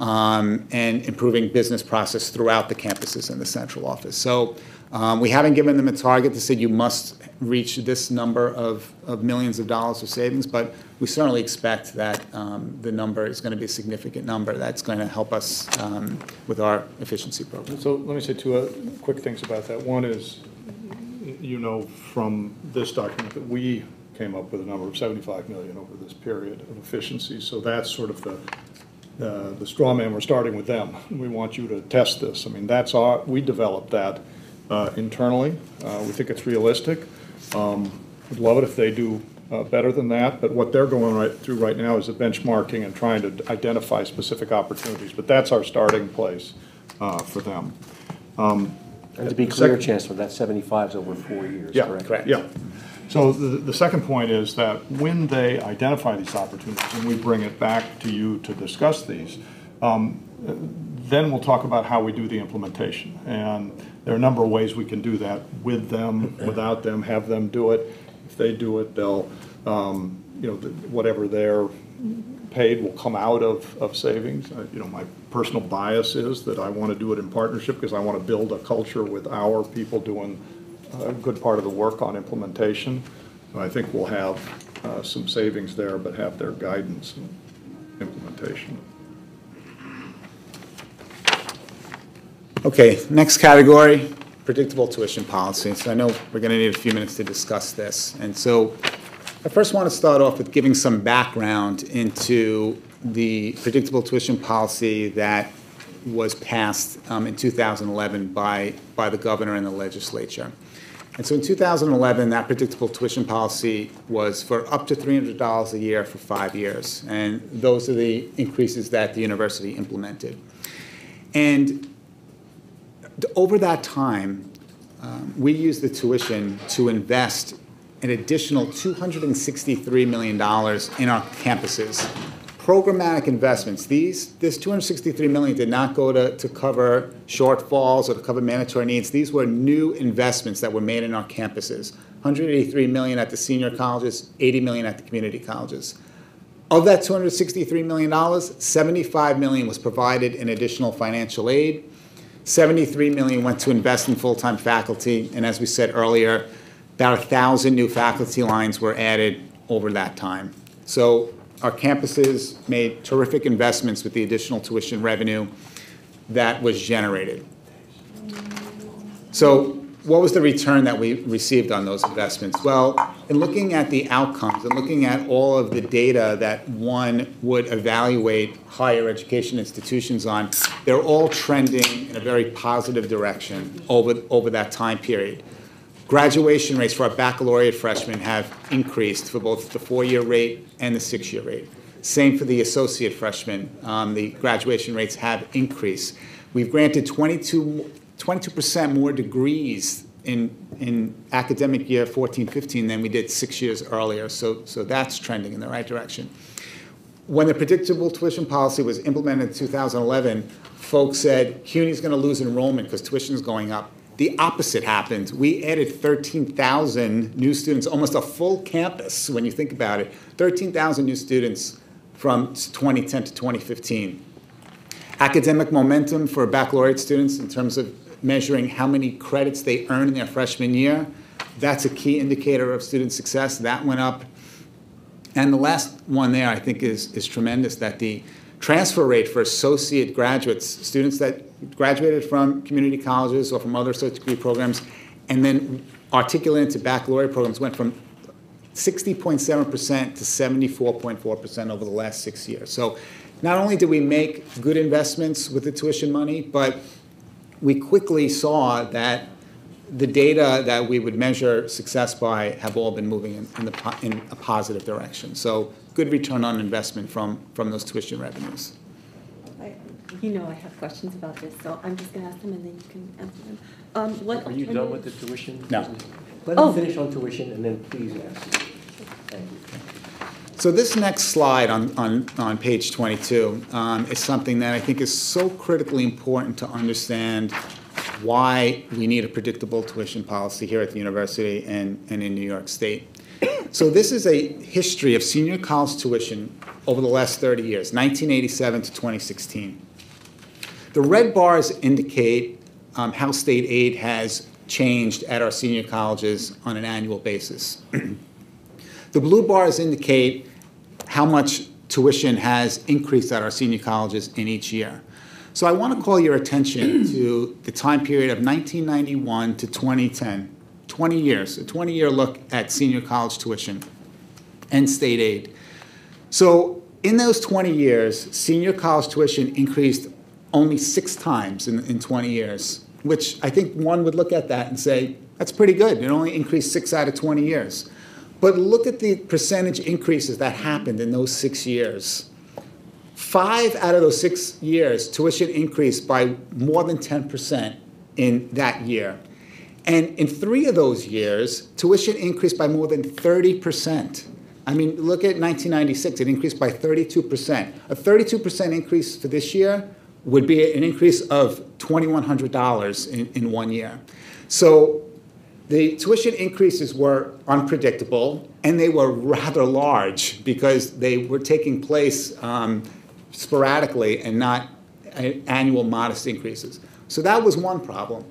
um, and improving business process throughout the campuses and the central office. So um, we haven't given them a target to say you must reach this number of, of millions of dollars of savings, but we certainly expect that um, the number is going to be a significant number that's going to help us um, with our efficiency program. So let me say two uh, quick things about that. One is, you know from this document that we came up with a number of 75 million over this period of efficiency. So that's sort of the, uh, the straw man, we're starting with them. We want you to test this. I mean, that's our, we developed that uh, internally. Uh, We think it's realistic. Um, Would love it if they do uh, better than that, but what they're going right through right now is the benchmarking and trying to identify specific opportunities. But that's our starting place uh, for them. Um, And to be clear, second- Chancellor, that 75 is over four years, yeah, correct? Yeah. So the, the second point is that when they identify these opportunities and we bring it back to you to discuss these, um, then we'll talk about how we do the implementation. And there are a number of ways we can do that with them, without them, have them do it. If they do it, they'll, um, you know, whatever they're paid will come out of, of savings. Uh, You know, my personal bias is that I want to do it in partnership because I want to build a culture with our people doing a good part of the work on implementation. I think we'll have uh, some savings there, but have their guidance and implementation. Okay, next category, predictable tuition policy. So I know we're going to need a few minutes to discuss this. And so I first want to start off with giving some background into the predictable tuition policy that was passed um, in 2011 by, by the governor and the legislature. And so in 2011, that predictable tuition policy was for up to $300 a year for five years. And those are the increases that the university implemented. And over that time, um, we used the tuition to invest an additional $263 million in our campuses. Programmatic investments. These, this 263 million did not go to, to cover shortfalls or to cover mandatory needs. These were new investments that were made in our campuses. 183 million at the senior colleges, 80 million at the community colleges. Of that 263 million dollars, 75 million was provided in additional financial aid. 73 million went to invest in full-time faculty, and as we said earlier, about a thousand new faculty lines were added over that time. So our campuses made terrific investments with the additional tuition revenue that was generated. So what was the return that we received on those investments? Well, in looking at the outcomes and looking at all of the data that one would evaluate higher education institutions on, they're all trending in a very positive direction over, over that time period. Graduation rates for our baccalaureate freshmen have increased for both the four-year rate and the six-year rate. Same for the associate freshmen. Um, the graduation rates have increased. We've granted 22, 22% more degrees in, in academic year 14, 15 than we did six years earlier. So, so that's trending in the right direction. When the predictable tuition policy was implemented in 2011, folks said CUNY's going to lose enrollment because tuition is going up. The opposite happened. We added 13,000 new students, almost a full campus when you think about it. 13,000 new students from 2010 to 2015. Academic momentum for baccalaureate students in terms of measuring how many credits they earn in their freshman year, that's a key indicator of student success. That went up. And the last one there, I think, is, is tremendous that the transfer rate for associate graduates, students that graduated from community colleges or from other associate degree programs, and then articulated into baccalaureate programs, went from 60.7% to 74.4% over the last six years. So not only did we make good investments with the tuition money, but we quickly saw that the data that we would measure success by have all been moving in, in, the, in a positive direction. So good return on investment from, from those tuition revenues. I- You know I have questions about this, so I'm just going to ask them and then you can answer them. Um, What Are you done with the tuition? No. Let Oh. him finish on tuition and then please ask. Thank you. So this next slide on, on, on page 22 um, is something that I think is so critically important to understand why we need a predictable tuition policy here at the university and, and in New York State. So this is a history of senior college tuition over the last 30 years, 1987 to 2016. The red bars indicate um, how state aid has changed at our senior colleges on an annual basis. The blue bars indicate how much tuition has increased at our senior colleges in each year. So I want to call your attention (clears throat) to the time period of 1991 to 2010, 20 years, a 20-year look at senior college tuition and state aid. So in those 20 years, senior college tuition increased only six times in, in 20 years, which I think one would look at that and say, that's pretty good. It only increased six out of 20 years. But look at the percentage increases that happened in those six years. Five out of those six years, tuition increased by more than 10% in that year. And in three of those years, tuition increased by more than 30%. I mean, look at 1996, it increased by 32%. A 32% increase for this year would be an increase of $2,100 in, in one year. So the tuition increases were unpredictable and they were rather large because they were taking place um, sporadically and not annual modest increases. So that was one problem.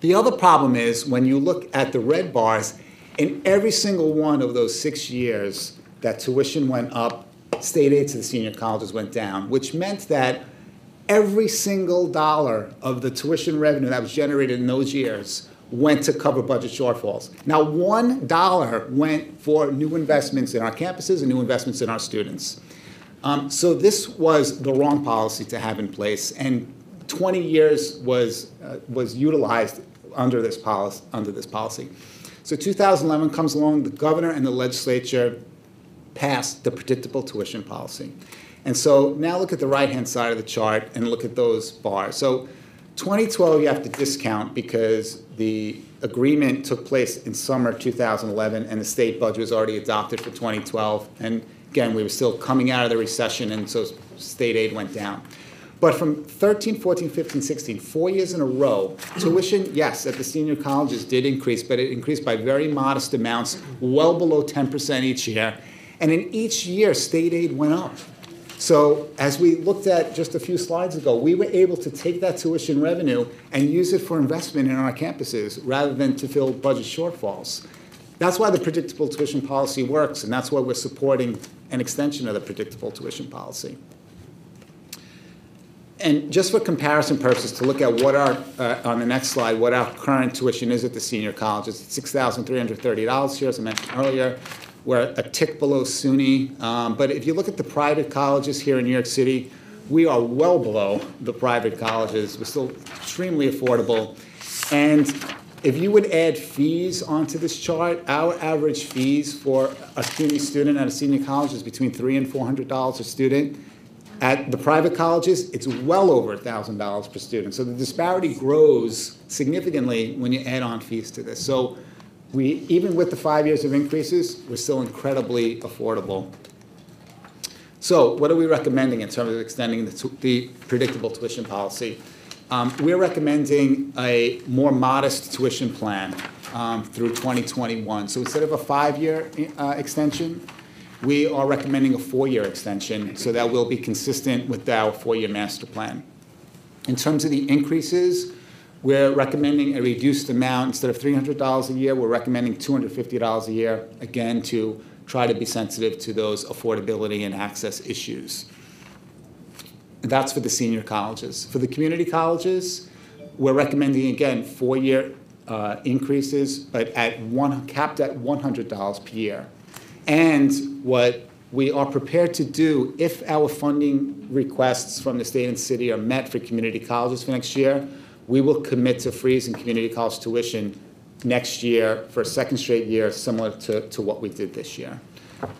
The other problem is when you look at the red bars, in every single one of those six years that tuition went up, state aid to the senior colleges went down, which meant that every single dollar of the tuition revenue that was generated in those years went to cover budget shortfalls. Now, one dollar went for new investments in our campuses and new investments in our students. Um, so this was the wrong policy to have in place, and 20 years was uh, was utilized under this policy. Under this policy, so 2011 comes along. The governor and the legislature passed the predictable tuition policy, and so now look at the right-hand side of the chart and look at those bars. So 2012 you have to discount because the agreement took place in summer 2011 and the state budget was already adopted for 2012 and again we were still coming out of the recession and so state aid went down. But from 13 14 15 16 four years in a row tuition yes at the senior colleges did increase but it increased by very modest amounts well below 10% each year. And in each year state aid went up. So as we looked at just a few slides ago, we were able to take that tuition revenue and use it for investment in our campuses rather than to fill budget shortfalls. That's why the predictable tuition policy works, and that's why we're supporting an extension of the predictable tuition policy. And just for comparison purposes, to look at what our, uh, on the next slide, what our current tuition is at the senior colleges, it's $6,330 here, as I mentioned earlier. We're a tick below SUNY. Um, but if you look at the private colleges here in New York City, we are well below the private colleges. We're still extremely affordable. And if you would add fees onto this chart, our average fees for a SUNY student at a senior college is between three and four hundred dollars a student. At the private colleges, it's well over thousand dollars per student. So the disparity grows significantly when you add on fees to this. So we, even with the five years of increases, we're still incredibly affordable. So what are we recommending in terms of extending the, the predictable tuition policy? Um, we're recommending a more modest tuition plan um, through 2021. So instead of a five-year uh, extension, we are recommending a four-year extension, so that will be consistent with our four-year master plan. In terms of the increases, we're recommending a reduced amount. Instead of $300 a year, we're recommending $250 a year, again, to try to be sensitive to those affordability and access issues. That's for the senior colleges. For the community colleges, we're recommending, again, four-year uh, increases, but at one, capped at $100 per year. And what we are prepared to do, if our funding requests from the state and city are met for community colleges for next year, we will commit to freezing community college tuition next year for a second straight year, similar to, to what we did this year.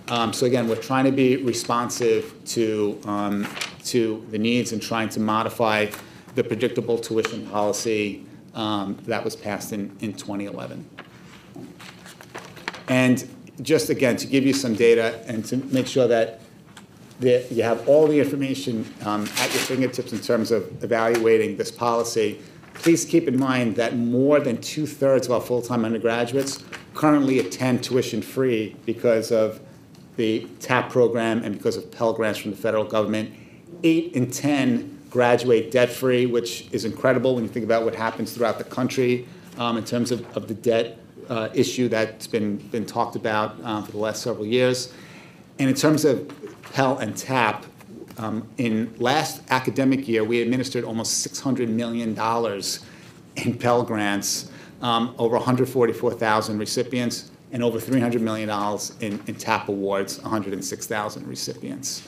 Um, So again, we're trying to be responsive to, um, to the needs and trying to modify the predictable tuition policy um, that was passed in, in 2011. And just again, to give you some data and to make sure that that you have all the information um, at your fingertips in terms of evaluating this policy, please keep in mind that more than two-thirds of our full-time undergraduates currently attend tuition-free because of the TAP program and because of Pell Grants from the federal government. Eight in 10 graduate debt-free, which is incredible when you think about what happens throughout the country um, in terms of, of the debt uh, issue that's been, been talked about um, for the last several years. And in terms of Pell and TAP, um, in last academic year, we administered almost $600 million in Pell Grants, um, over 144,000 recipients, and over $300 million in, in TAP awards, 106,000 recipients.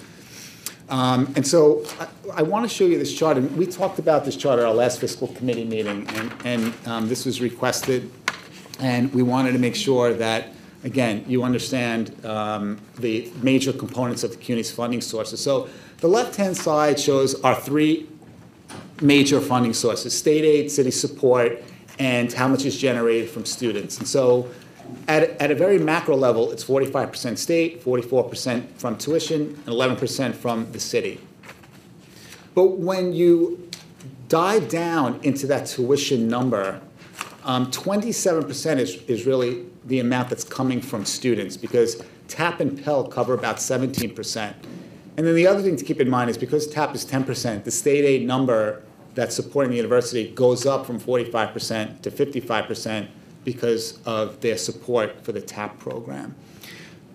Um, and so I, I want to show you this chart, and we talked about this chart at our last fiscal committee meeting, and, and um, this was requested, and we wanted to make sure that, again, you understand um, the major components of the CUNY's funding sources. So the left-hand side shows our three major funding sources, state aid, city support, and how much is generated from students. And so at, at a very macro level, it's 45% state, 44% from tuition, and 11% from the city. But when you dive down into that tuition number, um, 27% is, is really the amount that's coming from students because TAP and Pell cover about 17%. And then the other thing to keep in mind is because TAP is 10%, the state aid number that's supporting the university goes up from 45% to 55% because of their support for the TAP program.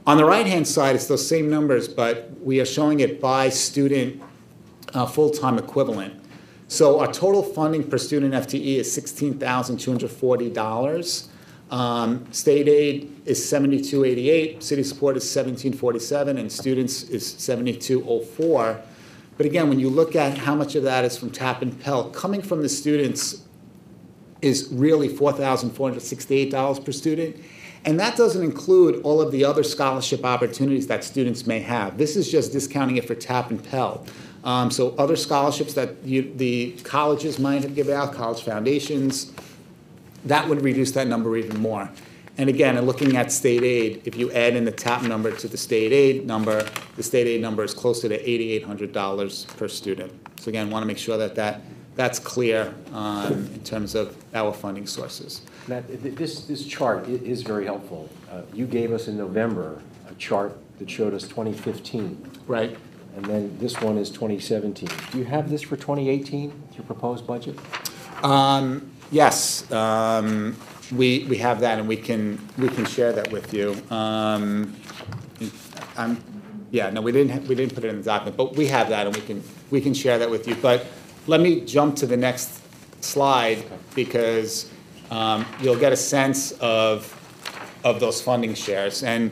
On the right-hand side, it's those same numbers, but we are showing it by student uh, full-time equivalent. So our total funding per student FTE is $16,240. Um, state aid is 7288, city support is 1747, and students is 7204. But again, when you look at how much of that is from TAP and Pell, coming from the students is really $4,468 per student. And that doesn't include all of the other scholarship opportunities that students may have. This is just discounting it for TAP and Pell. Um, so other scholarships that you, the colleges might have given out, college foundations, that would reduce that number even more. And again, in looking at state aid, if you add in the TAP number to the state aid number, the state aid number is closer to $8,800 per student. So again, want to make sure that, that that's clear um, in terms of our funding sources. Matt, th- this, this chart i- is very helpful. Uh, You gave us in November a chart that showed us 2015, Right? and then this one is 2017. Do you have this for 2018, your proposed budget? Um, Yes, um, we, we have that, and we can, we can share that with you. Um, I'm, yeah, no, we didn't, ha- we didn't put it in the document, but we have that, and we can, we can share that with you. But let me jump to the next slide, because um, you'll get a sense of, of those funding shares. And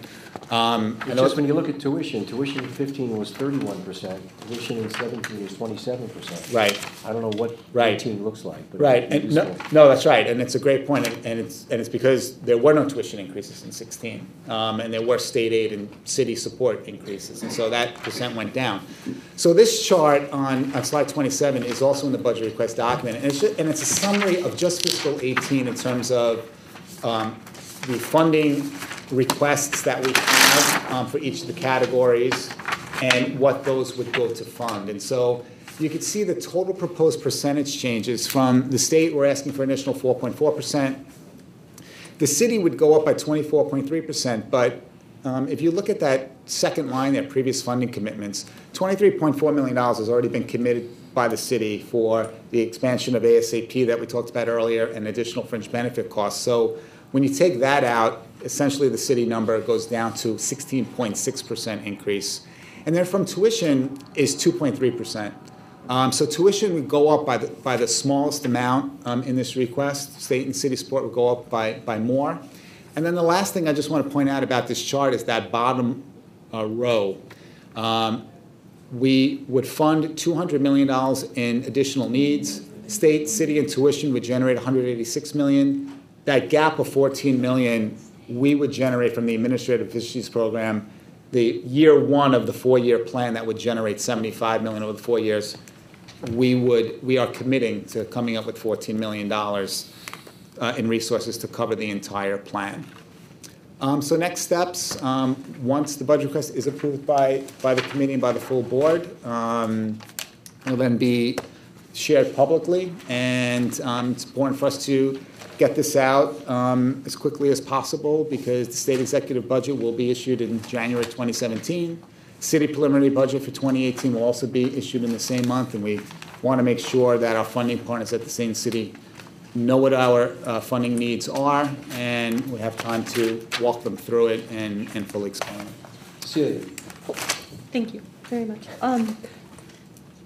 um, I It's know just when you look at tuition, tuition in 15 was 31%, tuition in 17 is 27%. Right. I don't know what Right. 18 looks like. but Right, and no, no, that's right, and it's a great point, and and it's, and it's because there were no tuition increases in sixteen, um, and there were state aid and city support increases, and so that percent went down. So this chart on, on slide twenty-seven is also in the budget request document, and it's, ju- and it's a summary of just fiscal eighteen in terms of, um, the funding requests that we have, um, for each of the categories, and what those would go to fund, and so, you can see the total proposed percentage changes from the state, we're asking for an additional four point four percent. The city would go up by twenty-four point three percent, but um, if you look at that second line there, previous funding commitments, twenty-three point four million dollars has already been committed by the city for the expansion of ASAP that we talked about earlier and additional fringe benefit costs. So when you take that out, essentially the city number goes down to sixteen point six percent increase. And then from tuition is two point three percent. Um, so tuition would go up by the, by the smallest amount um, in this request. State and city support would go up by, by more. And then the last thing I just want to point out about this chart is that bottom uh, row. Um, We would fund $200 million in additional needs. State, city, and tuition would generate $186 million. That gap of 14 million, we would generate from the Administrative Efficiencies Program, the year one of the four-year plan that would generate 75 million over the four years. We would, we are committing to coming up with $14 million uh, in resources to cover the entire plan. Um, So next steps, um, once the budget request is approved by, by the committee and by the full board, um, it'll then be shared publicly, and um, it's important for us to get this out um, as quickly as possible, because the state executive budget will be issued in January 2017. City preliminary budget for 2018 will also be issued in the same month, and we want to make sure that our funding partners at the same city know what our uh, funding needs are, and we have time to walk them through it and, and fully explain it. Celia? Thank you very much. Um,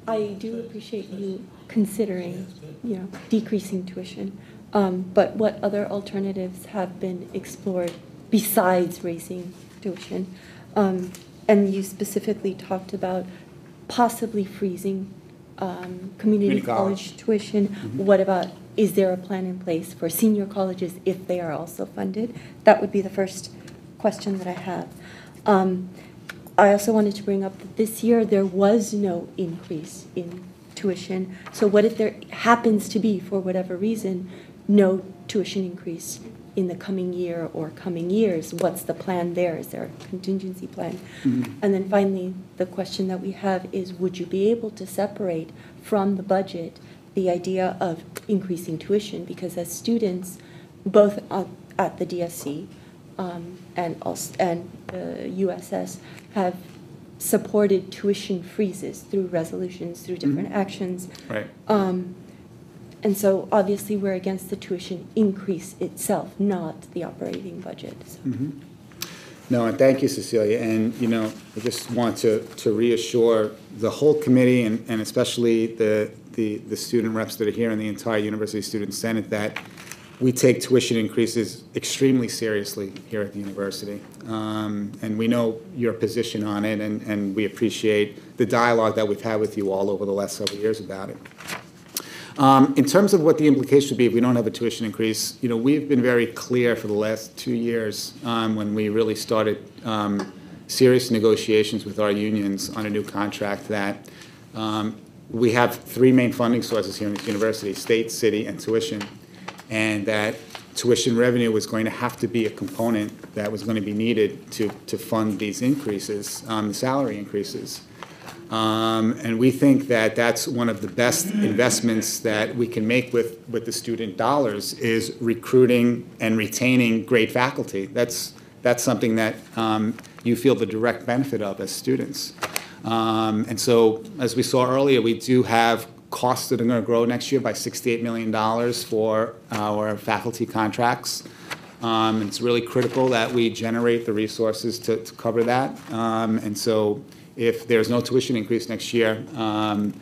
I do appreciate you considering, you know, decreasing tuition. Um, but what other alternatives have been explored besides raising tuition? Um, and you specifically talked about possibly freezing um, community Community college. college tuition. What about, is there a plan in place for senior colleges if they are also funded? That would be the first question that I have. Um, I also wanted to bring up that this year, there was no increase in tuition. So what if there happens to be, for whatever reason, no tuition increase in the coming year or coming years? What's the plan there? Is there a contingency plan? And then finally, the question that we have is, would you be able to separate from the budget the idea of increasing tuition? Because as students, both at the DSC um, and also, and the USS have supported tuition freezes through resolutions, through different actions. Right. Um, And so obviously, we're against the tuition increase itself, not the operating budget. So No, and thank you, Cecilia. And, you know, I just want to, to reassure the whole committee and, and especially the, the, the student reps that are here and the entire University Student Senate that we take tuition increases extremely seriously here at the university. Um, and we know your position on it, and, and we appreciate the dialogue that we've had with you all over the last several years about it. Um, In terms of what the implication would be if we don't have a tuition increase, you know, we've been very clear for the last two years, um, when we really started um, serious negotiations with our unions on a new contract, that um, we have three main funding sources here in this university, state, city, and tuition, and that tuition revenue was going to have to be a component that was going to be needed to, to fund these increases, um, the salary increases. Um, And we think that that's one of the best investments that we can make with, with the student dollars, is recruiting and retaining great faculty. That's, that's something that um, you feel the direct benefit of as students. Um, And so, as we saw earlier, we do have costs that are going to grow next year by $68 million for our faculty contracts. Um, It's really critical that we generate the resources to, to cover that. Um, And so if there's no tuition increase next year, um,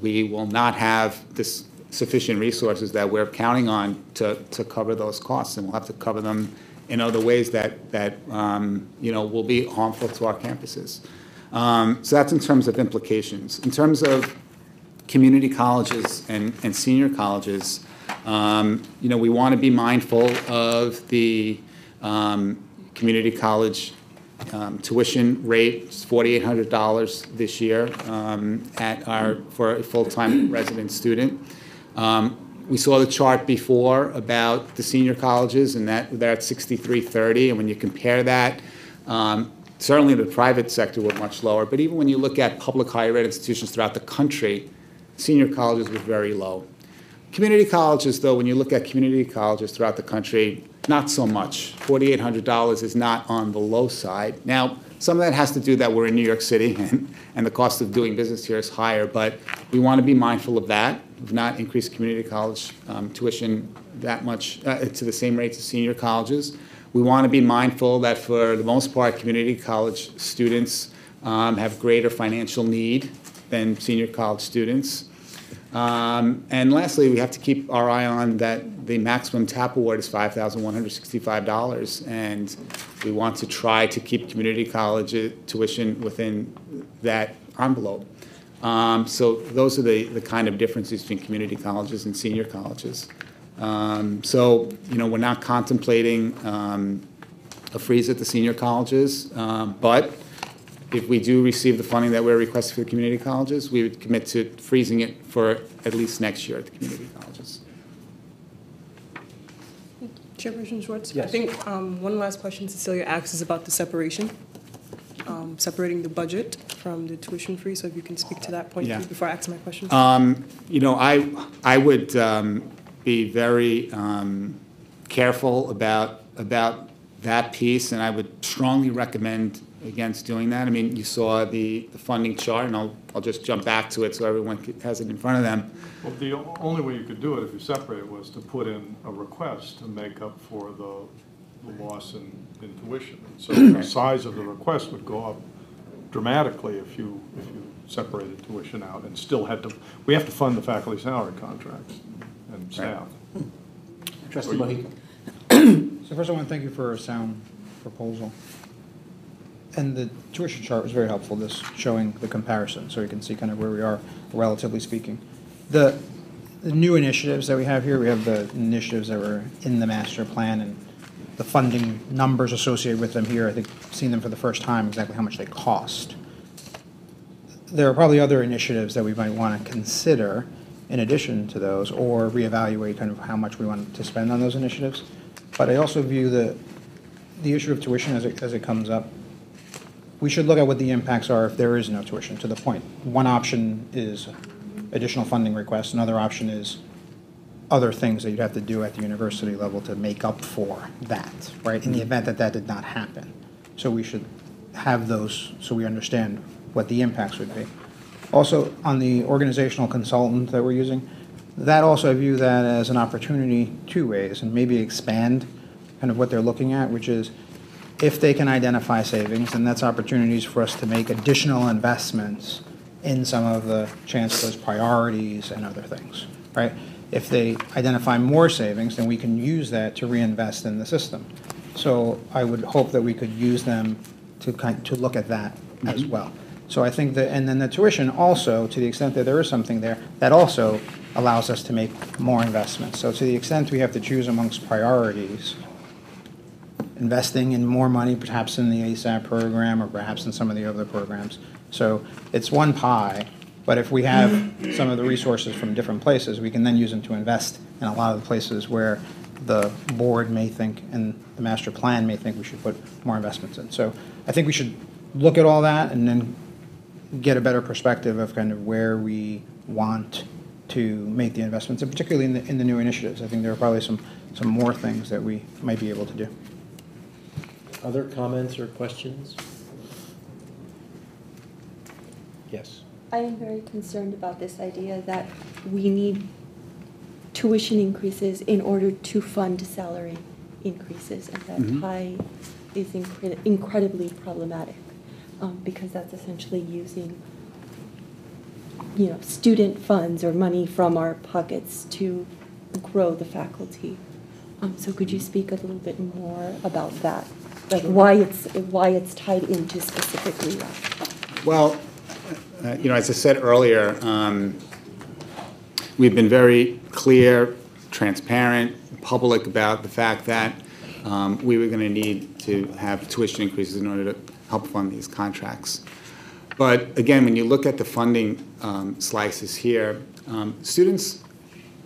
we will not have this sufficient resources that we're counting on to, to cover those costs. And we'll have to cover them in other ways that, that, um, you know, will be harmful to our campuses. Um, So that's in terms of implications. In terms of community colleges and, and senior colleges, um, you know, we want to be mindful of the um, community college um, tuition rate, is $4,800 this year um, at our, for a full-time (coughs) resident student. Um, We saw the chart before about the senior colleges, and that, they're at 6330, and when you compare that, um, certainly the private sector were much lower, but even when you look at public higher ed institutions throughout the country, senior colleges were very low. Community colleges, though, when you look at community colleges throughout the country, not so much. $4,800 is not on the low side. Now, some of that has to do that we're in New York City (laughs) and, and the cost of doing business here is higher, but we want to be mindful of that, of not increase community college um, tuition that much, uh, to the same rates as senior colleges. We want to be mindful that for the most part, community college students um, have greater financial need than senior college students. Um, And lastly, we have to keep our eye on that the maximum TAP award is $5,165, and we want to try to keep community college tuition within that envelope. Um, So those are the, the kind of differences between community colleges and senior colleges. Um, So, you know, we're not contemplating um, a freeze at the senior colleges, um, but if we do receive the funding that we're requesting for the community colleges, we would commit to freezing it for at least next year at the community colleges. Chairperson Schwartz? I think um, one last question Cecilia asks is about the separation, um, separating the budget from the tuition free, so if you can speak to that point Yeah. before I ask my question. Um, You know, I, I would um, be very um, careful about, about that piece, and I would strongly recommend against doing that. I mean, you saw the, the funding chart, and I'll, I'll just jump back to it so everyone has it in front of them. Well, the only way you could do it if you separate it was to put in a request to make up for the, the loss in, in tuition. So the size of the request would go up dramatically if you, if you separated tuition out and still had to, we have to fund the faculty salary contracts and staff. Trustee Mujica. So first, I want to thank you for a sound proposal. And the tuition chart was very helpful, this showing the comparison, so you can see kind of where we are, relatively speaking. The, the new initiatives that we have here, we have the initiatives that were in the master plan and the funding numbers associated with them here. I think seeing them for the first time, exactly how much they cost. There are probably other initiatives that we might want to consider in addition to those, or reevaluate kind of how much we want to spend on those initiatives. But I also view the, the issue of tuition as it, as it comes up. We should look at what the impacts are if there is no tuition, to the point. One option is additional funding requests, another option is other things that you'd have to do at the university level to make up for that, right? In the mm-hmm. event that that did not happen. So we should have those, so we understand what the impacts would be. Also, on the organizational consultant that we're using, that also I view that as an opportunity two ways, and maybe expand kind of what they're looking at, which is if they can identify savings, then that's opportunities for us to make additional investments in some of the chancellor's priorities and other things, right? If they identify more savings, then we can use that to reinvest in the system. So I would hope that we could use them to kind, to look at that as mm-hmm. well. So I think that, and then the tuition also, to the extent that there is something there, that also allows us to make more investments. So to the extent we have to choose amongst priorities, investing in more money, perhaps in the ASAP program or perhaps in some of the other programs. So it's one pie, but if we have some of the resources from different places, we can then use them to invest in a lot of the places where the board may think and the master plan may think we should put more investments in. So I think we should look at all that and then get a better perspective of kind of where we want to make the investments, and particularly in the, in the new initiatives. I think there are probably some, some more things that we might be able to do. Other comments or questions? Yes. I am very concerned about this idea that we need tuition increases in order to fund salary increases, and that Mhm. pie is incre- incredibly problematic, um, because that's essentially using, you know, student funds or money from our pockets to grow the faculty. Um, So could you speak a little bit more about that? Like why it's, why it's tied into specifically that? Well, uh, you know, as I said earlier, um, we've been very clear, transparent, public about the fact that um, we were going to need to have tuition increases in order to help fund these contracts. But again, when you look at the funding um, slices here, um, students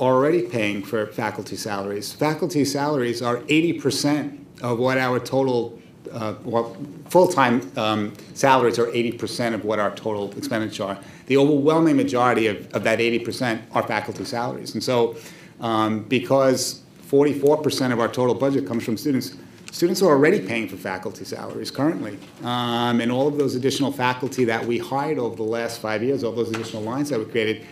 are already paying for faculty salaries. Faculty salaries are 80% of what our total, uh, full-time um, salaries are 80% of what our total expenditure are. The overwhelming majority of, of that 80% are faculty salaries. And so um, because 44% of our total budget comes from students, students are already paying for faculty salaries currently. Um, and all of those additional faculty that we hired over the last five years, all those additional lines that we created,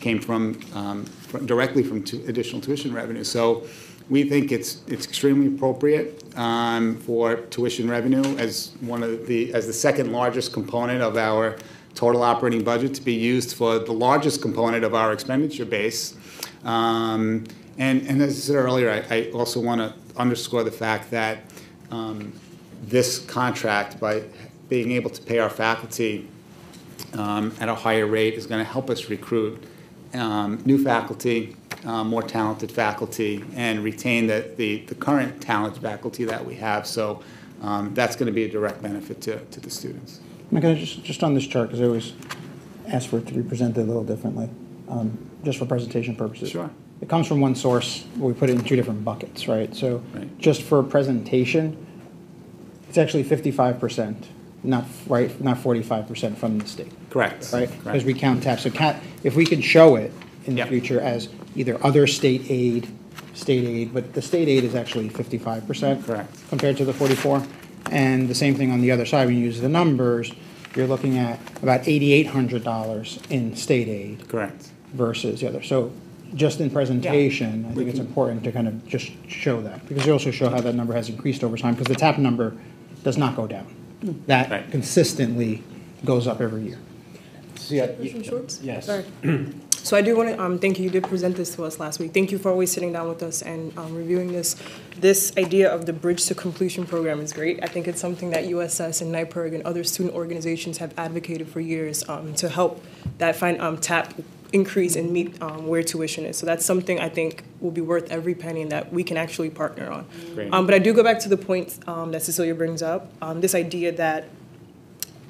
came from, um, from directly from additional tuition revenue. So we think it's it's extremely appropriate um, for tuition revenue as one of the as the second largest component of our total operating budget to be used for the largest component of our expenditure base. Um, And, and as I said earlier, I, I also want to underscore the fact that um, this contract, by being able to pay our faculty um, at a higher rate, is going to help us recruit um, new faculty, uh, more talented faculty, and retain the, the, the current talented faculty that we have. So um, that's going to be a direct benefit to, to the students. Mike, just, just on this chart, because I always ask for it to be presented a little differently, um, just for presentation purposes. Sure. It comes from one source, we put it in two different buckets, right? So Right. just for presentation, it's actually fifty-five percent, not, right, not forty-five percent from the state, Correct. right? Because we count TAP. So if we could show it in the Yep. future as either other state aid, state aid, but the state aid is actually fifty-five percent. Correct. Compared to the forty-four. And the same thing on the other side, when you use the numbers, you're looking at about eighty-eight hundred dollars in state aid Correct. versus the other. So just in presentation, I think it's important to kind of just show that, because you also show how that number has increased over time, because the TAP number does not go down. Hmm. That Right. consistently goes up every year. See, I- Commissioner Yes. Sorry. (clears throat) So I do want to, um, thank you, you did present this to us last week. Thank you for always sitting down with us and, um, reviewing this. This idea of the Bridge to Completion program is great. I think it's something that USS and NYPIRG and other student organizations have advocated for years, um, to help that find, um, TAP increase and meet, um, where tuition is. So that's something I think will be worth every penny and that we can actually partner on. Um, but I do go back to the point, um, that Cecilia brings up, um, this idea that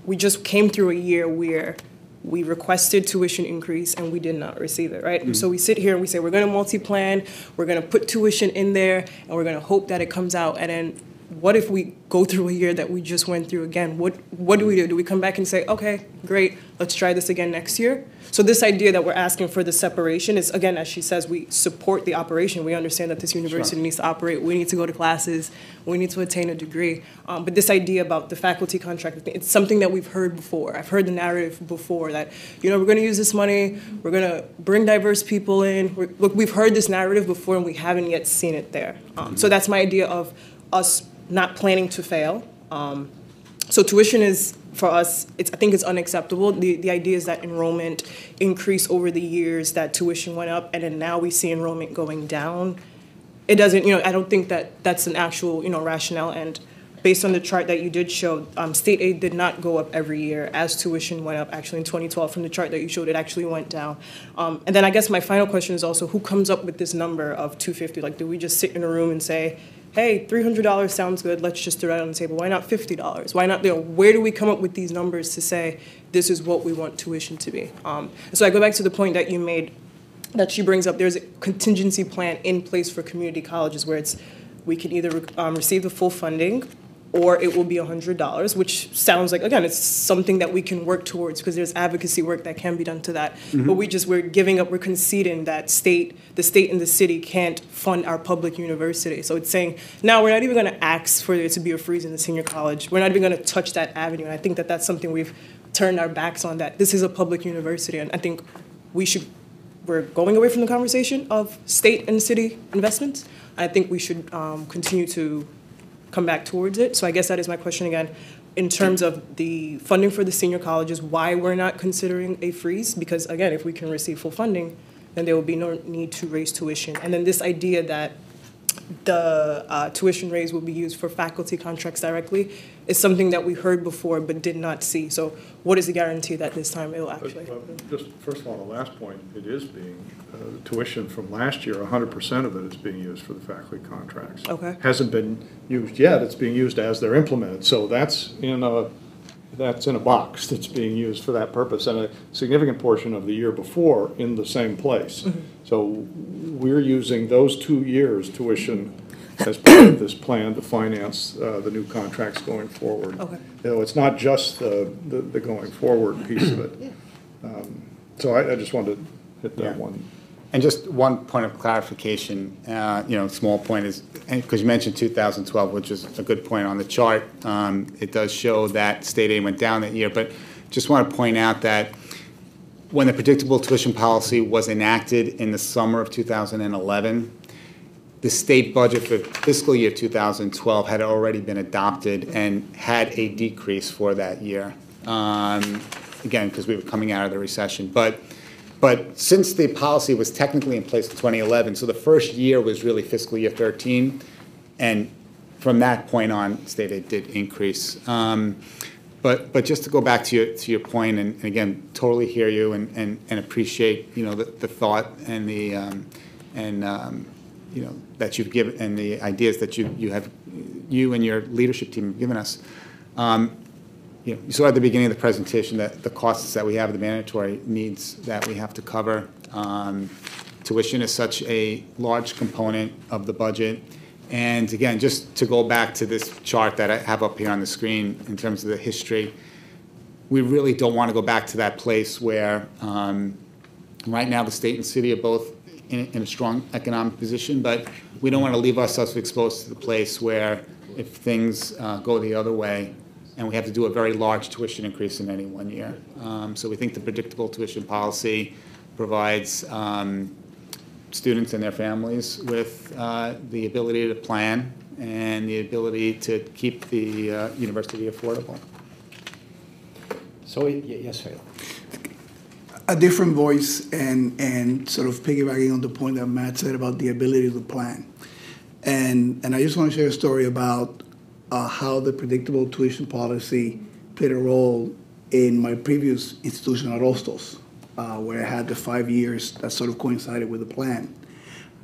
we just came through a year where we requested tuition increase and we did not receive it, right? Mm. So we sit here and we say, we're gonna multi-plan, we're gonna put tuition in there, and we're gonna hope that it comes out, and then what if we go through a year that we just went through again? What, what do we do? Do we come back and say, okay, great, let's try this again next year? So this idea that we're asking for the separation is, again, as she says, we support the operation. We understand that this university needs to operate, we need to go to classes, we need to attain a degree. Um, but this idea about the faculty contract, it's something that we've heard before. I've heard the narrative before that, you know, we're gonna use this money, we're gonna bring diverse people in. We're, look, we've heard this narrative before and we haven't yet seen it there. Um, so that's my idea of us not planning to fail. Um, so tuition is for us, it's, I think it's unacceptable. The, the idea is that enrollment increased over the years, that tuition went up, and then now we see enrollment going down. It doesn't, you know, I don't think that that's an actual, you know, rationale. And based on the chart that you did show, um, state aid did not go up every year as tuition went up. Actually, in 2012, from the chart that you showed, it actually went down. Um, and then I guess my final question is also, who comes up with this number of 250? Like, do we just sit in a room and say, hey, $300 sounds good, let's just throw it on the table. Why not $50? Why not, you know, where do we come up with these numbers to say this is what we want tuition to be? Um, so I go back to the point that you made that she brings up, there's a contingency plan in place for community colleges where it's, we can either um, receive the full funding or it will be $100, which sounds like, again, it's something that we can work towards because there's advocacy work that can be done to that. But we just, we're giving up, we're conceding that state, the state and the city can't fund our public university. So it's saying, now we're not even going to ask for there to be a freeze in the senior college. We're not even going to touch that avenue. And I think that that's something we've turned our backs on, that this is a public university. And I think we should we're going away from the conversation of state and city investments. I think we should um, continue to come back towards it. So I guess that is my question again. In terms of the funding for the senior colleges, why we're not considering a freeze? Because again, if we can receive full funding, then there will be no need to raise tuition. And then this idea that the uh, tuition raise will be used for faculty contracts directly is something that we heard before but did not see. So what is the guarantee that this time it will actually happen? uh, Just, first of all, the last point, it is being, uh, tuition from last year, hundred percent of it is being used for the faculty contracts. Okay. Hasn't been used yet, it's being used as they're implemented, so that's in a, that's in a box that's being used for that purpose, and a significant portion of the year before in the same place. So we're using those two years' tuition as part of this plan to finance uh, the new contracts going forward. Okay. You know, it's not just the, the the going forward piece of it. (clears throat) Um, So I, I just wanted to hit Yeah. that one. And just one point of clarification, uh, you know, small point is, because you mentioned 2012, which is a good point on the chart. um, It does show that state aid went down that year, but just want to point out that when the predictable tuition policy was enacted in the summer of 2011, the state budget for fiscal year 2012 had already been adopted and had a decrease for that year. Um, again, because we were coming out of the recession. But, but since the policy was technically in place in 2011, so the first year was really fiscal year 13, and from that point on, state aid did increase. Um, But, but just to go back to your, to your point, and and again, totally hear you and, and and appreciate, you know, the, the thought and the, um, and, um, you know, that you've given, and the ideas that you, you have, you and your leadership team have given us. Um, You know, you saw at the beginning of the presentation that the costs that we have, the mandatory needs that we have to cover. Um, Tuition is such a large component of the budget. And again, just to go back to this chart that I have up here on the screen in terms of the history, we really don't want to go back to that place where, um, right now, the state and city are both in, in a strong economic position, but we don't want to leave ourselves exposed to the place where if things uh, go the other way, and we have to do a very large tuition increase in any one year. Um, So we think the predictable tuition policy provides um, students and their families with uh, the ability to plan and the ability to keep the uh, university affordable. So, yes, Phil. A different voice and, and sort of piggybacking on the point that Matt said about the ability to plan. And, and I just want to share a story about uh, how the predictable tuition policy played a role in my previous institution at uh, where I had the five years that sort of coincided with the plan.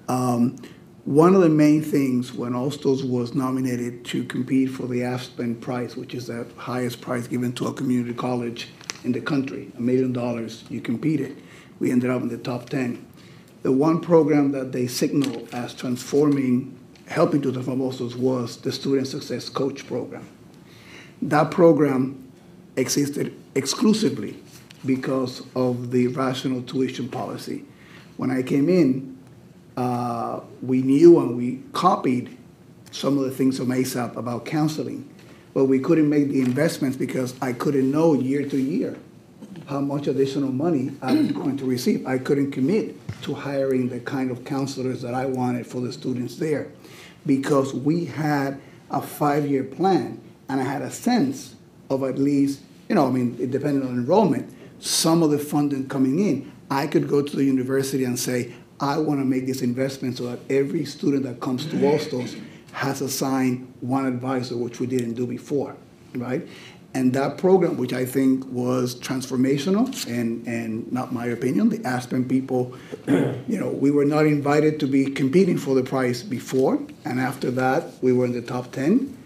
Um, one of the main things when Hostos was nominated to compete for the Aspen Prize, which is the highest prize given to a community college in the country, a million dollars, you competed. We ended up in the top 10. The one program that they signaled as transforming, helping to transform Hostos was the Student Success Coach Program. That program existed exclusively because of the rational tuition policy. When I came in, uh, we knew and we copied some of the things from ASAP about counseling, but we couldn't make the investments because I couldn't know year to year how much additional money I was going to receive. I couldn't commit to hiring the kind of counselors that I wanted for the students there because we had a five-year plan and I had a sense of at least, you know, I mean, it depended on enrollment, some of the funding coming in. I could go to the university and say, I want to make this investment so that every student that comes to Hostos has assigned one advisor, which we didn't do before, right? And that program, which I think was transformational, and, and not my opinion, the Aspen people, (clears throat) you know, we were not invited to be competing for the prize before, and after that, we were in the top 10.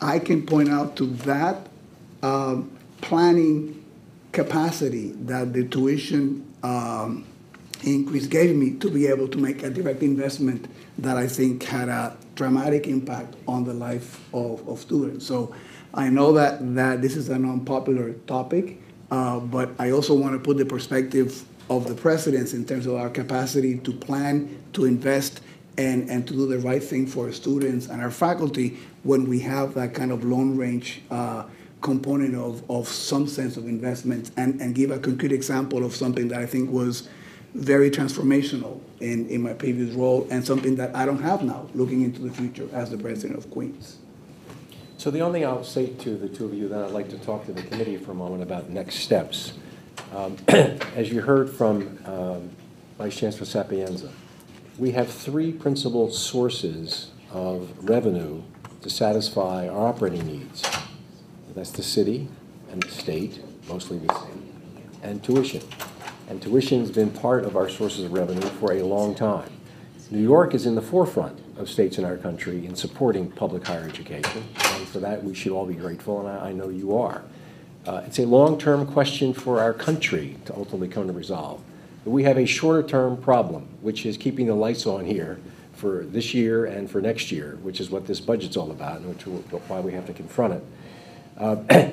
I can point out to that um, planning capacity that the tuition um, increase gave me to be able to make a direct investment that I think had a dramatic impact on the life of, of students. So I know that, that this is an unpopular topic, uh, but I also want to put the perspective of the presidents in terms of our capacity to plan, to invest, and, and to do the right thing for our students and our faculty when we have that kind of long range uh, component of, of some sense of investment and, and give a concrete example of something that I think was very transformational in, in my previous role and something that I don't have now looking into the future as the president of Queens. So the only thing I'll say to the two of you, then I'd like to talk to the committee for a moment about next steps. Um, (clears throat) As you heard from um, Vice Chancellor Sapienza, we have three principal sources of revenue to satisfy our operating needs. That's the city and the state, mostly the city, and tuition. And tuition's been part of our sources of revenue for a long time. New York is in the forefront of states in our country in supporting public higher education, and for that we should all be grateful, and I, I know you are. Uh, it's a long-term question for our country to ultimately come to resolve. But we have a shorter-term problem, which is keeping the lights on here for this year and for next year, which is what this budget's all about, and which why we have to confront it. Uh, (clears throat)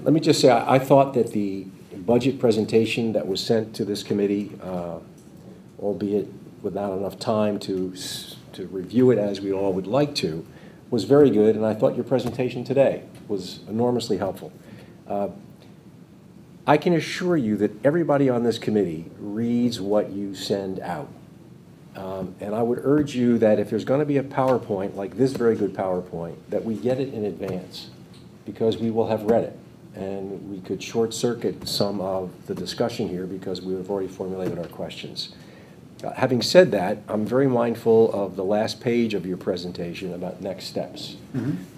Let me just say, I I thought that the budget presentation that was sent to this committee, uh, albeit without enough time to, to review it as we all would like to, was very good, and I thought your presentation today was enormously helpful. Uh, I can assure you that everybody on this committee reads what you send out. Um, And I would urge you that if there's going to be a PowerPoint, like this very good PowerPoint, that we get it in advance, because we will have read it. And we could short-circuit some of the discussion here because we have already formulated our questions. Uh, Having said that, I'm very mindful of the last page of your presentation about next steps.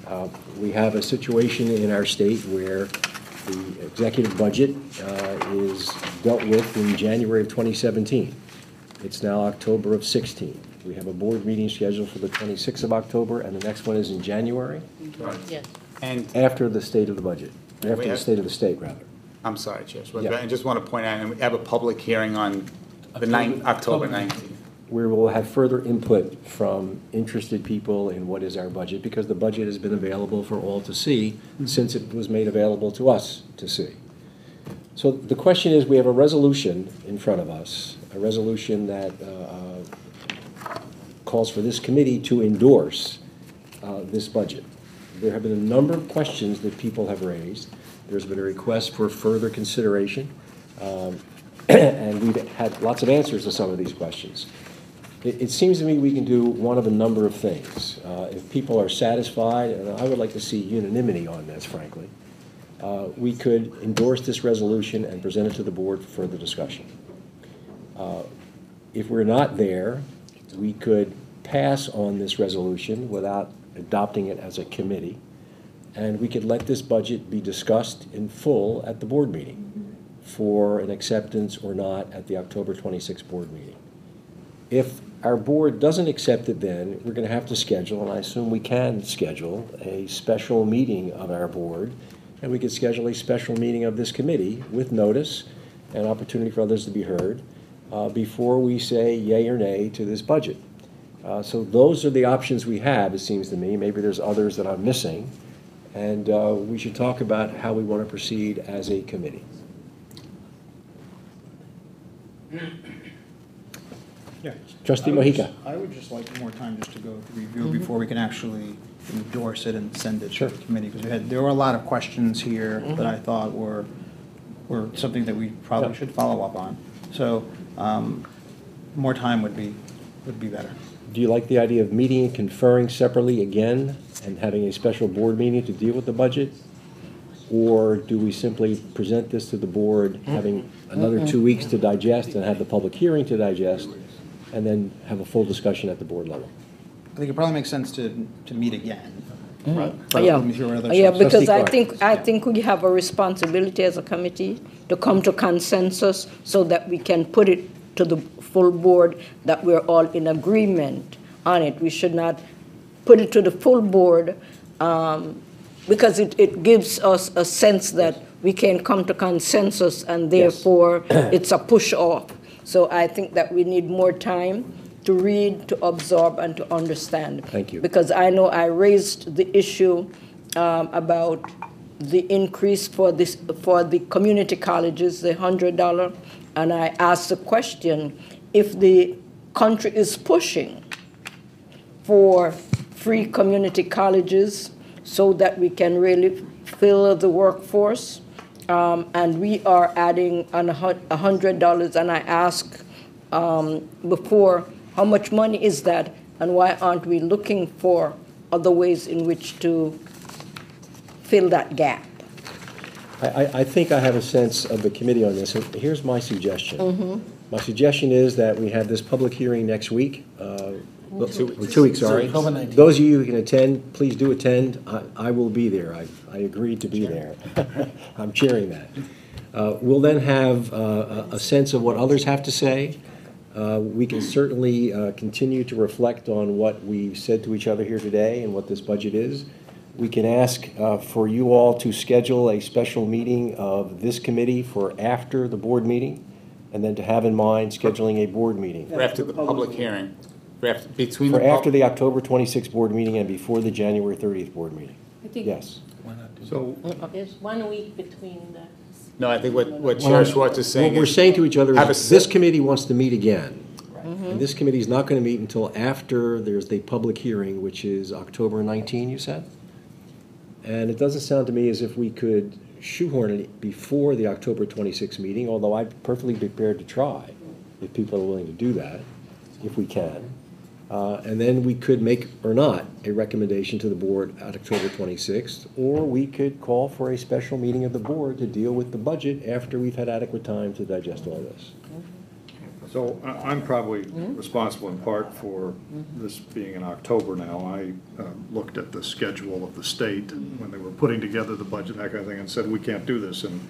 Uh, We have a situation in our state where the executive budget uh, is dealt with in January of 2017. It's now October of 16. We have a board meeting scheduled for the 26th of October, and the next one is in January, Yes. And after the state of the budget, after the have- state of the state, rather. I'm sorry, Chair. I just want to point out, and we have a public hearing on the ninth, October 19th. we'll have further input from interested people in what is our budget, because the budget has been available for all to see since it was made available to us to see. So the question is, we have a resolution in front of us, a resolution that uh, uh, calls for this committee to endorse uh, this budget. There have been a number of questions that people have raised. There's been a request for further consideration, um, (clears throat) and we've had lots of answers to some of these questions. It, it seems to me we can do one of a number of things. Uh, If people are satisfied, and I would like to see unanimity on this, frankly, uh, we could endorse this resolution and present it to the board for further discussion. Uh, If we're not there, we could pass on this resolution without adopting it as a committee, and we could let this budget be discussed in full at the board meeting for an acceptance or not at the October 26th board meeting. If our board doesn't accept it then, we're going to have to schedule, and I assume we can schedule, a special meeting of our board, and we could schedule a special meeting of this committee with notice and opportunity for others to be heard uh, before we say yay or nay to this budget. Uh, So those are the options we have, it seems to me. Maybe there's others that I'm missing. And uh, we should talk about how we want to proceed as a committee. Yeah. Trustee I would Mujica. just- I would just like more time just to go through review before we can actually endorse it and send it to the committee. Because we had, there were a lot of questions here that I thought were, were something that we probably Yeah. should follow up on. So, um, more time would be, would be better. Do you like the idea of meeting and conferring separately again and having a special board meeting to deal with the budget? Or do we simply present this to the board, having another two weeks to digest and have the public hearing to digest, and then have a full discussion at the board level? I think it probably makes sense to, to meet again. Mm-hmm. Right. Oh, yeah, Let me hear what yeah, say. because I Clark. think, I think we have a responsibility as a committee to come to consensus so that we can put it to the full board, that we're all in agreement on it. We should not put it to the full board, um, because it, it gives us a sense that we can come to consensus and therefore (clears throat) it's a push off. So I think that we need more time to read, to absorb, and to understand. Thank you. Because I know I raised the issue um, about the increase for this, for the community colleges, the hundred dollar, and I asked the question, if the country is pushing for free community colleges so that we can really fill the workforce, um, and we are adding a hundred dollars, and I ask um, before, how much money is that, and why aren't we looking for other ways in which to fill that gap? I, I, I think I have a sense of the committee on this, here's my suggestion. My suggestion is that we have this public hearing next week, uh, Two or two weeks, sorry. October 19th. Those of you who can attend, please do attend. I, I will be there. I, I agreed to be there. (laughs) I'm cheering that. Uh, We'll then have uh, a a sense of what others have to say. Uh, We can certainly uh, continue to reflect on what we said to each other here today and what this budget is. We can ask uh, for you all to schedule a special meeting of this committee for after the board meeting, and then to have in mind scheduling a board meeting For after the public hearing, for after, between the. for pub- after the October 26th board meeting and before the January 30th board meeting. I think Yes. So uh, There's one week between the. No, I think what, what Chair Schwartz is saying What we're is. saying to each other have a is, this committee wants to meet again. Mm-hmm. And this committee is not going to meet until after there's the public hearing, which is October 19, you said? And it doesn't sound to me as if we could shoehorn it before the October 26 meeting, although I'm perfectly prepared to try, if people are willing to do that, if we can. Uh, And then we could make or not a recommendation to the board at October 26th, or we could call for a special meeting of the board to deal with the budget after we've had adequate time to digest all this. So I'm probably responsible in part for this being in October now. I uh, looked at the schedule of the state when they were putting together the budget, that kind of thing, and said, we can't do this in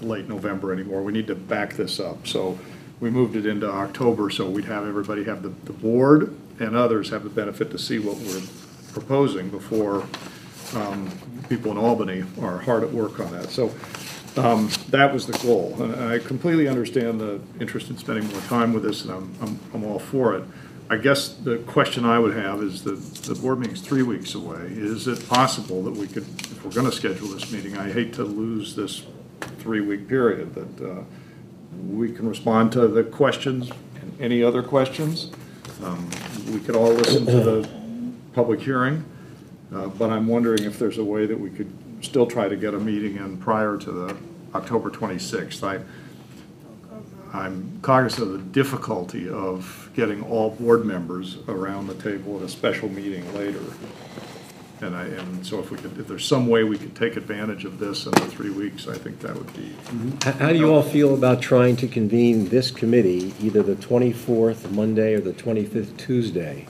late November anymore. We need to back this up. So we moved it into October, so we'd have everybody have the, the board and others have the benefit to see what we're proposing before um, people in Albany are hard at work on that. So um, That was the goal, and I completely understand the interest in spending more time with this, and I'm, I'm, I'm all for it. I guess the question I would have is that the board meeting's three weeks away. Is it possible that we could, if we're gonna schedule this meeting, I hate to lose this three-week period, that uh, we can respond to the questions, and any other questions? Um, We could all listen to the public hearing, uh, but I'm wondering if there's a way that we could still try to get a meeting in prior to the October 26th. I, I'm cognizant of the difficulty of getting all board members around the table at a special meeting later. And I, and so if we could, if there's some way we could take advantage of this in the three weeks, I think that would be. How do you all feel about trying to convene this committee either the 24th Monday or the 25th Tuesday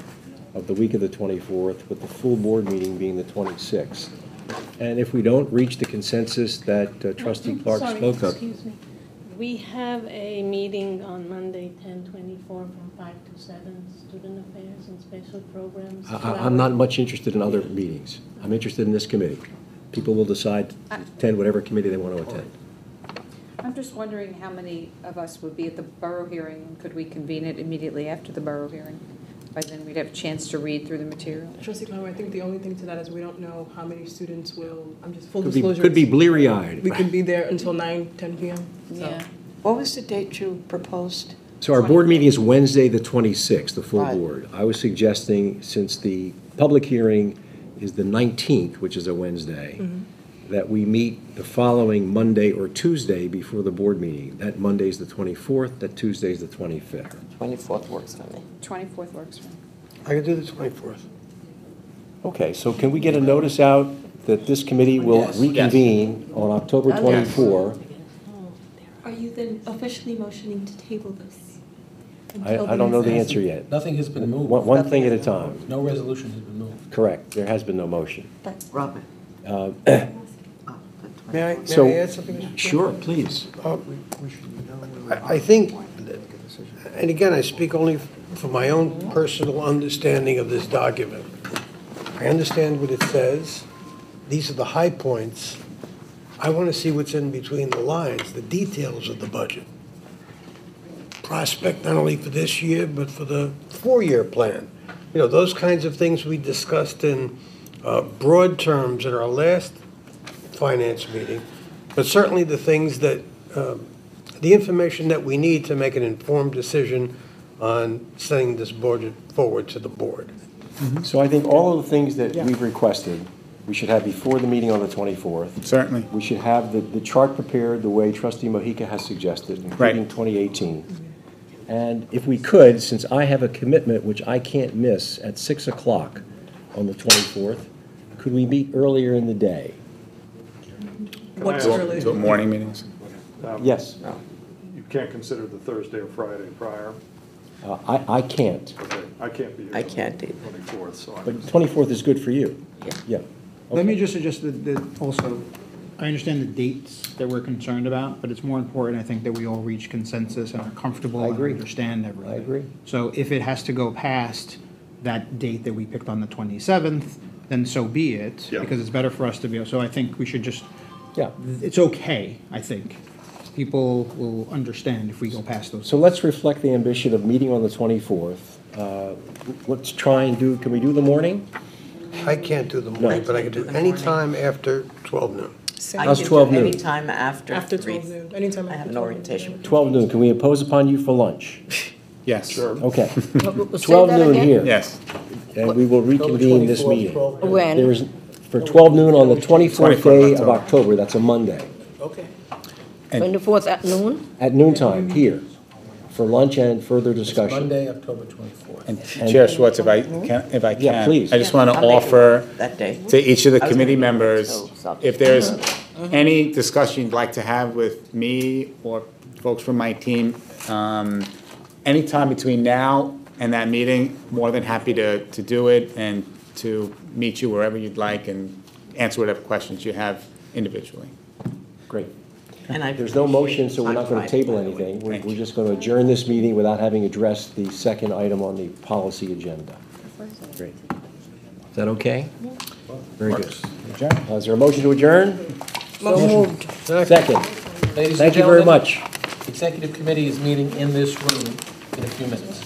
of the week of the 24th, with the full board meeting being the 26th? And if we don't reach the consensus that uh, trustee Clark Sorry, spoke of, Excuse me. We have a meeting on Monday, ten twenty-four, from five to seven, student affairs and special programs. I- I- I'm not much interested in other meetings. I'm interested in this committee. People will decide to attend whatever committee they want to attend. I'm just wondering how many of us would be at the borough hearing? Could we convene it immediately after the borough hearing? By then, we'd have a chance to read through the material. Trustee Clower, I think the only thing to that is we don't know how many students will, I'm just full Could be, disclosure. could be bleary-eyed. We could be there until nine, ten PM. so. Yeah. What was the date you proposed? So our board meeting is Wednesday, the 26th, the full Right. board. I was suggesting, since the public hearing is the 19th, which is a Wednesday, mm-hmm. That we meet the following Monday or Tuesday before the board meeting. That Monday's the 24th, that Tuesday's the 25th. 24th works for me. 24th works for me. I can do the 24th. Okay, so can we get a notice out that this committee will Yes. reconvene on October Yes. 24? Are you then officially motioning to table this? I, until I don't know the next- answer yet. Nothing has been moved. One, one thing at a time. No resolution has been moved. Correct, there has been no motion. Robert. Uh, (clears throat) May I, may So- I add something? Mr. Chairman? Sure, please. Uh, I I think, and again, I speak only from my own personal understanding of this document. I understand what it says. These are the high points. I want to see what's in between the lines, the details of the budget. Prospect not only for this year, but for the four-year plan. You know, those kinds of things we discussed in uh, broad terms at our last finance meeting, but certainly the things that, um, the information that we need to make an informed decision on sending this budget forward to the board. So I think all of the things that we've requested, we should have before the meeting on the 24th. Certainly. We should have the, the chart prepared the way trustee Mujica has suggested, including 2018. And if we could, since I have a commitment which I can't miss at 6 o'clock on the 24th, could we meet earlier in the day? What's Can I ask- early? So morning meetings? Um, Yes. You can't consider the Thursday or Friday prior? Uh, I, I can't, Okay, I can't be here. I on the can't either. 24th, so I'm. but 24th is good for you. Yeah. Yeah. Let me Okay. just suggest that, that also, I understand the dates that we're concerned about, but it's more important, I think, that we all reach consensus and are comfortable I and agree. understand everything. I agree. So if it has to go past that date that we picked on the 27th, then so be it, Yeah. because it's better for us to be, so I think we should just, Yeah. it's okay, I think. People will understand if we go past those. So let's reflect the ambition of meeting on the 24th. Uh, Let's try and do, can we do the morning? I can't do the morning, but I can do any time after 12 noon. I How's can do 12 noon? Anytime after After three. twelve noon, anytime I have after an 12 noon. orientation. 12 noon, can we impose upon you for lunch? (laughs) Yes. Sure. Okay. Say 12 noon again? here. Yes. And we will reconvene this meeting. When? There is, for 12 noon on the 24th 24th day of of October. October, that's a Monday, Okay. Twenty-fourth at noon? at noontime, here. for lunch and further It's discussion. Monday, October 24th. And Chair Schwartz, if I can, if I can. Yeah, please. I just want to I'll make it offer that day. to each of the I was committee gonna be members, so selfish. if there's any discussion you'd like to have with me or folks from my team, um, anytime between now and that meeting, more than happy to, to do it and to meet you wherever you'd like and answer whatever questions you have individually. Great. And I There's no motion, so we're not going to table by the way. anything. We're we're just going to adjourn this meeting without having addressed the second item on the policy agenda. Great. Is that okay? Very good. Uh, Is there a motion to adjourn? So moved. Second. Ladies and Thank you very gentlemen, much. Executive Committee is meeting in this room in a few minutes.